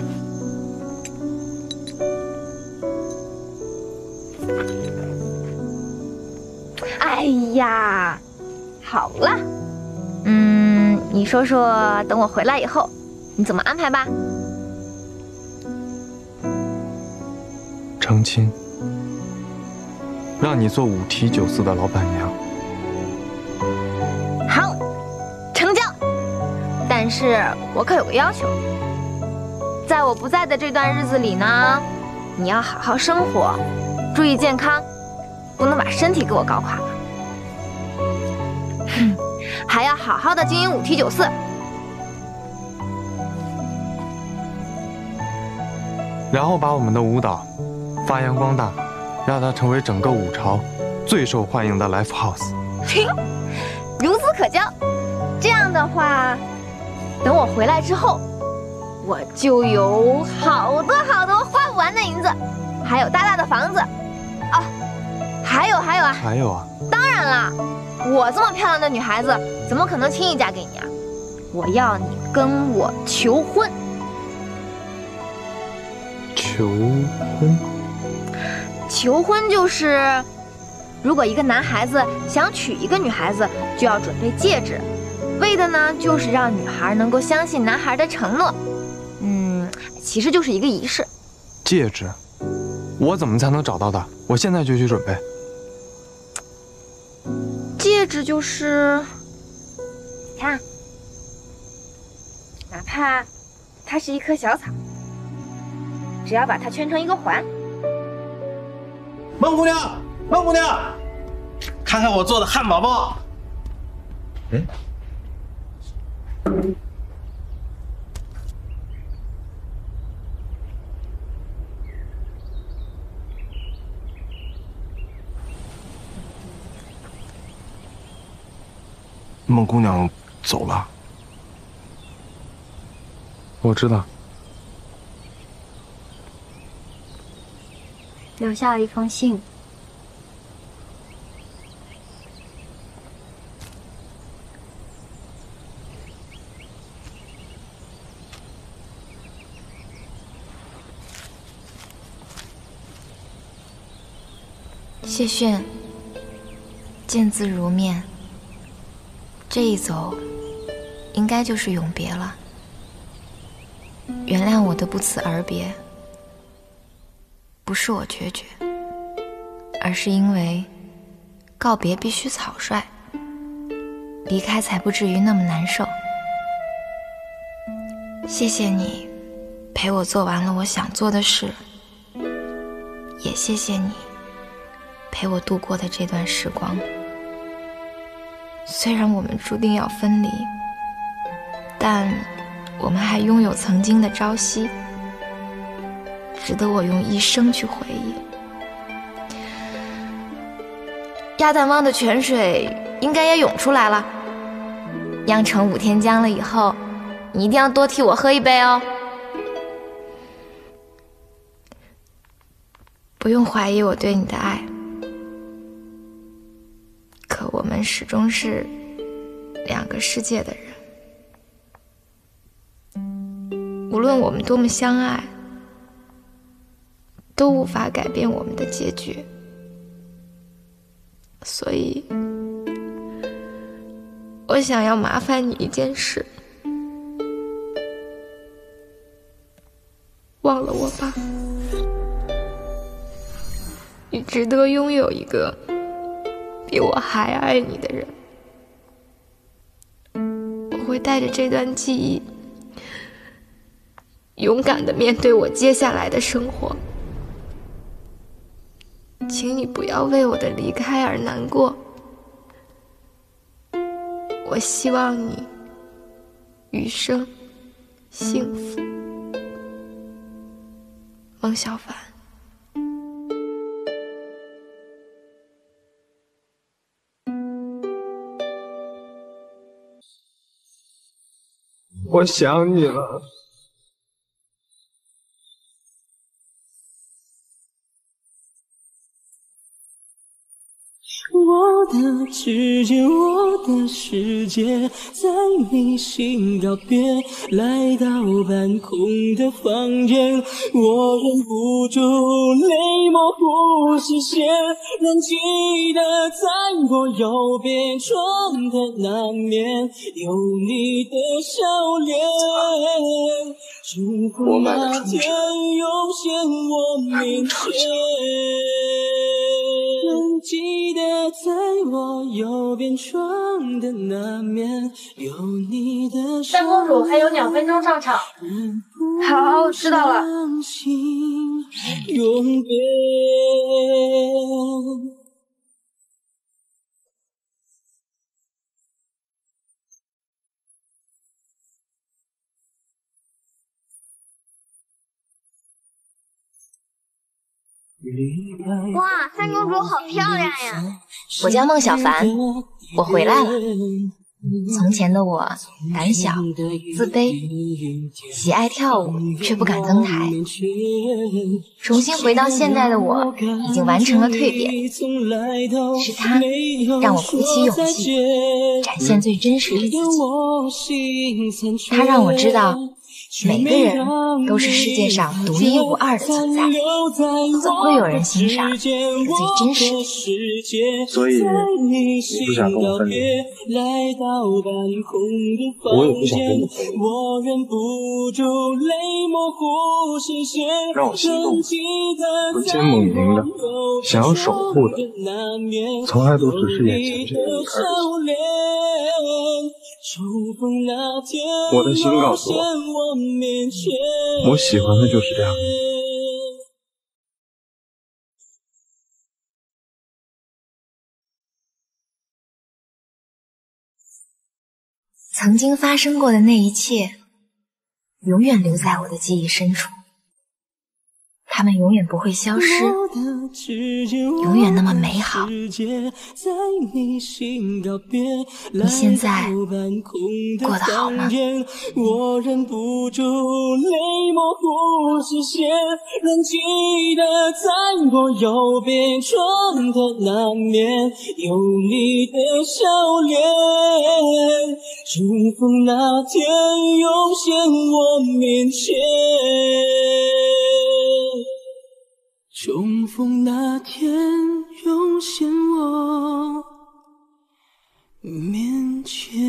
哎呀，好了，嗯，你说说，等我回来以后，你怎么安排吧？成亲，让你做五提酒肆的老板娘。好，成交。但是我可有个要求，在我不在的这段日子里呢，你要好好生活，注意健康，不能把身体给我搞垮了。哼，还要好好的经营五提酒肆。然后把我们的舞蹈发扬光大，让它成为整个五朝最受欢迎的 life house。嘿，孺子可教。这样的话，等我回来之后，我就有好多好多花不完的银子，还有大大的房子。哦，还有还有啊！还有啊！当然啦，我这么漂亮的女孩子，怎么可能轻易嫁给你啊？我要你跟我求婚。求婚？求婚就是，如果一个男孩子想娶一个女孩子，就要准备戒指，为的呢就是让女孩能够相信男孩的承诺。嗯，其实就是一个仪式。戒指？我怎么才能找到的？我现在就去准备。戒指就是，你看，哪怕它是一棵小草，只要把它圈成一个环，孟姑娘，孟姑娘，看看我做的汉堡包。哎，孟姑娘走了。我知道。留下了一封信。谢逊，见字如面。这一走，应该就是永别了。原谅我的不辞而别，不是我决绝，而是因为告别必须草率，离开才不至于那么难受。谢谢你，陪我做完了我想做的事，也谢谢你。陪我度过的这段时光，虽然我们注定要分离，但我们还拥有曾经的朝夕，值得我用一生去回忆。鸭蛋汪的泉水应该也涌出来了，酿成五天江了以后，你一定要多替我喝一杯哦。不用怀疑我对你的爱。可我们始终是两个世界的人，无论我们多么相爱，都无法改变我们的结局。所以，我想要麻烦你一件事，忘了我吧。你值得拥有一个。比我还爱你的人，我会带着这段记忆，勇敢的面对我接下来的生活。请你不要为我的离开而难过。我希望你余生幸福，孟小凡。我想你了。我的指尖，我的世界，在你心告别，来到半空的房间，我忍不住泪模糊视线，仍记得在我右边窗的那面，有你的笑脸，祝福那天涌现我面前。仍记得在我右边窗的那面，有你的三公主还有两分钟上场。好，知道了。永别。哇，三公主好漂亮呀！我叫孟小凡，我回来了。从前的我胆小、自卑，喜爱跳舞却不敢登台。重新回到现在的我，已经完成了蜕变。是他让我鼓起勇气，展现最真实的自己。他让我知道。每个人都是世界上独一无二的存在，总会有人欣赏最真实的。所以你不想跟我分离，我也不想跟你分离。让我心动的，不见梦萦的，想要守护的，从来都只是眼前这个女孩子。我的心告诉我，我喜欢的就是这样。曾经发生过的那一切，永远留在我的记忆深处。他们永远不会消失，永远那么美好。你现在过得好吗？我忍不住泪模糊视线，仍记得在我右边窗的那面，有你的笑脸。重逢那天涌现我面前。重逢那天，涌现我面前。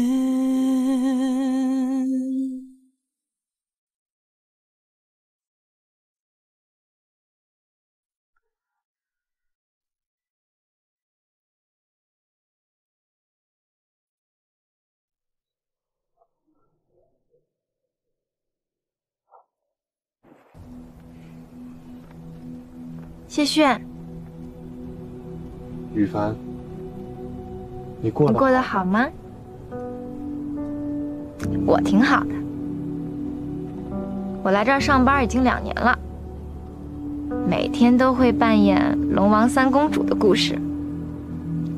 谢炫，雨凡，你过得你过得好吗？我挺好的。我来这儿上班已经两年了，每天都会扮演龙王三公主的故事。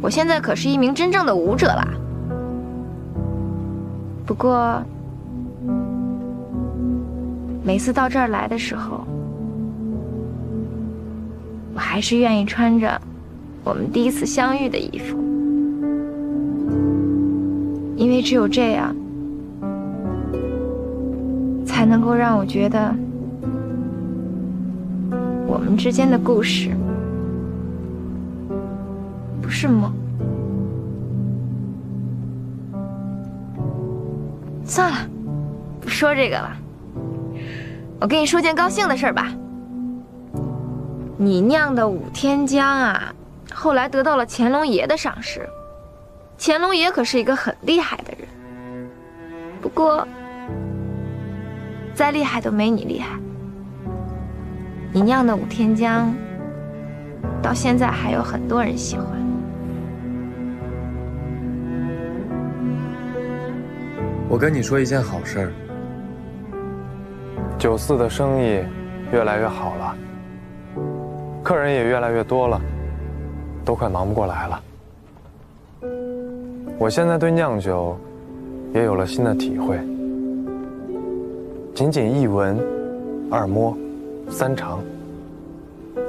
我现在可是一名真正的舞者啦。不过，每次到这儿来的时候，我还是愿意穿着我们第一次相遇的衣服，因为只有这样，才能够让我觉得我们之间的故事不是梦。算了，不说这个了。我跟你说件高兴的事儿吧。你酿的五天浆啊，后来得到了乾隆爷的赏识。乾隆爷可是一个很厉害的人，不过再厉害都没你厉害。你酿的五天浆到现在还有很多人喜欢。我跟你说一件好事儿，九四的生意越来越好了，客人也越来越多了，都快忙不过来了。我现在对酿酒也有了新的体会，仅仅一闻、二摸、三尝，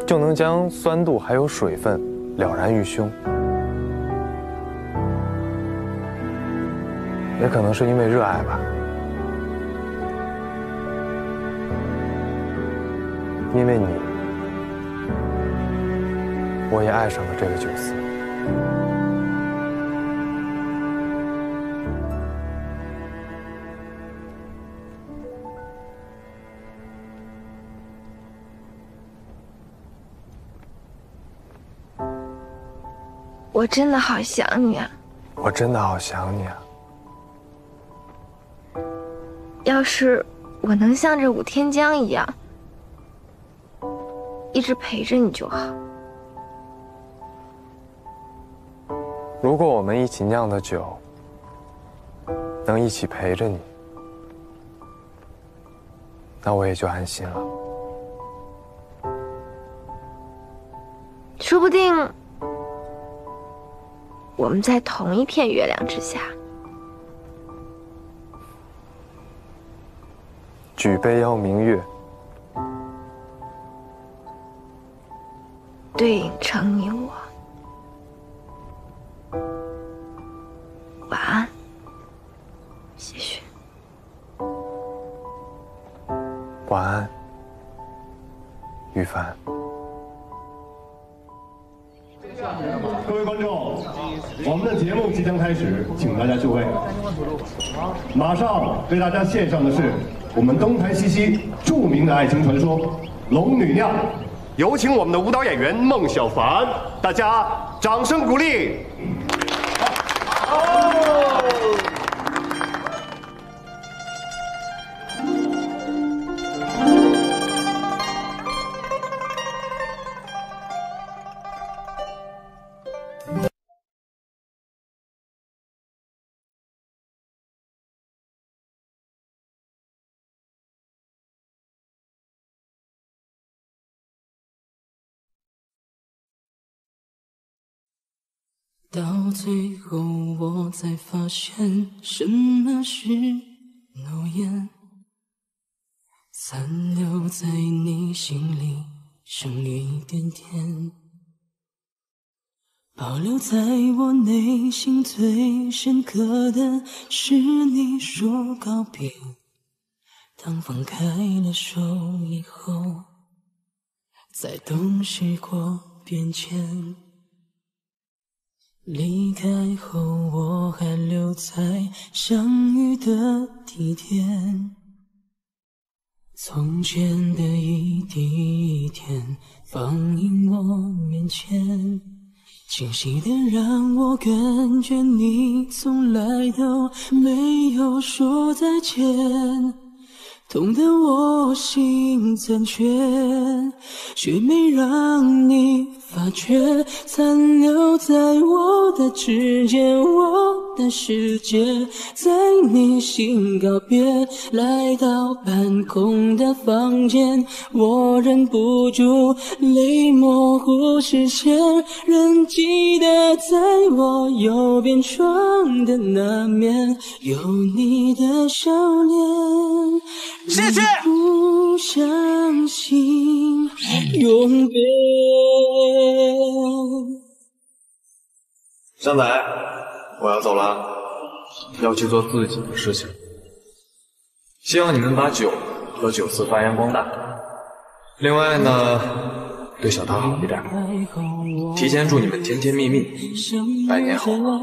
就能将酸度还有水分了然于胸。也可能是因为热爱吧，因为你，我也爱上了这个角色。我真的好想你啊！我真的好想你啊！要是我能像这武天江一样，一直陪着你就好。如果我们一起酿的酒，能一起陪着你，那我也就安心了。说不定我们在同一片月亮之下。举杯邀明月，对影成你我。晚安，谢谢。晚安，羽凡。各位观众，我们的节目即将开始，请大家就位。马上为大家献上的是我们东台西溪著名的爱情传说《龙女酿》，有请我们的舞蹈演员孟小凡，大家掌声鼓励。到最后，我才发现什么是诺言，残留在你心里剩一点点，保留在我内心最深刻的是你说告别。当放开了手以后，才懂事过变迁。离开后，我还留在相遇的地点。从前的一地一点放映我面前，清晰的让我感觉你从来都没有说再见。痛得我心残缺，却没让你发觉，残留在我的指尖，我的世界，在你心告别来到半空的房间，我忍不住泪模糊视线，仍记得在我右边窗的那面有你的笑脸。谢谢。不相信永别。山仔，我要走了，要去做自己的事情。希望你们把酒和酒肆发扬光大。另外呢，对小唐好一点。提前祝你们甜甜蜜蜜，百年好合。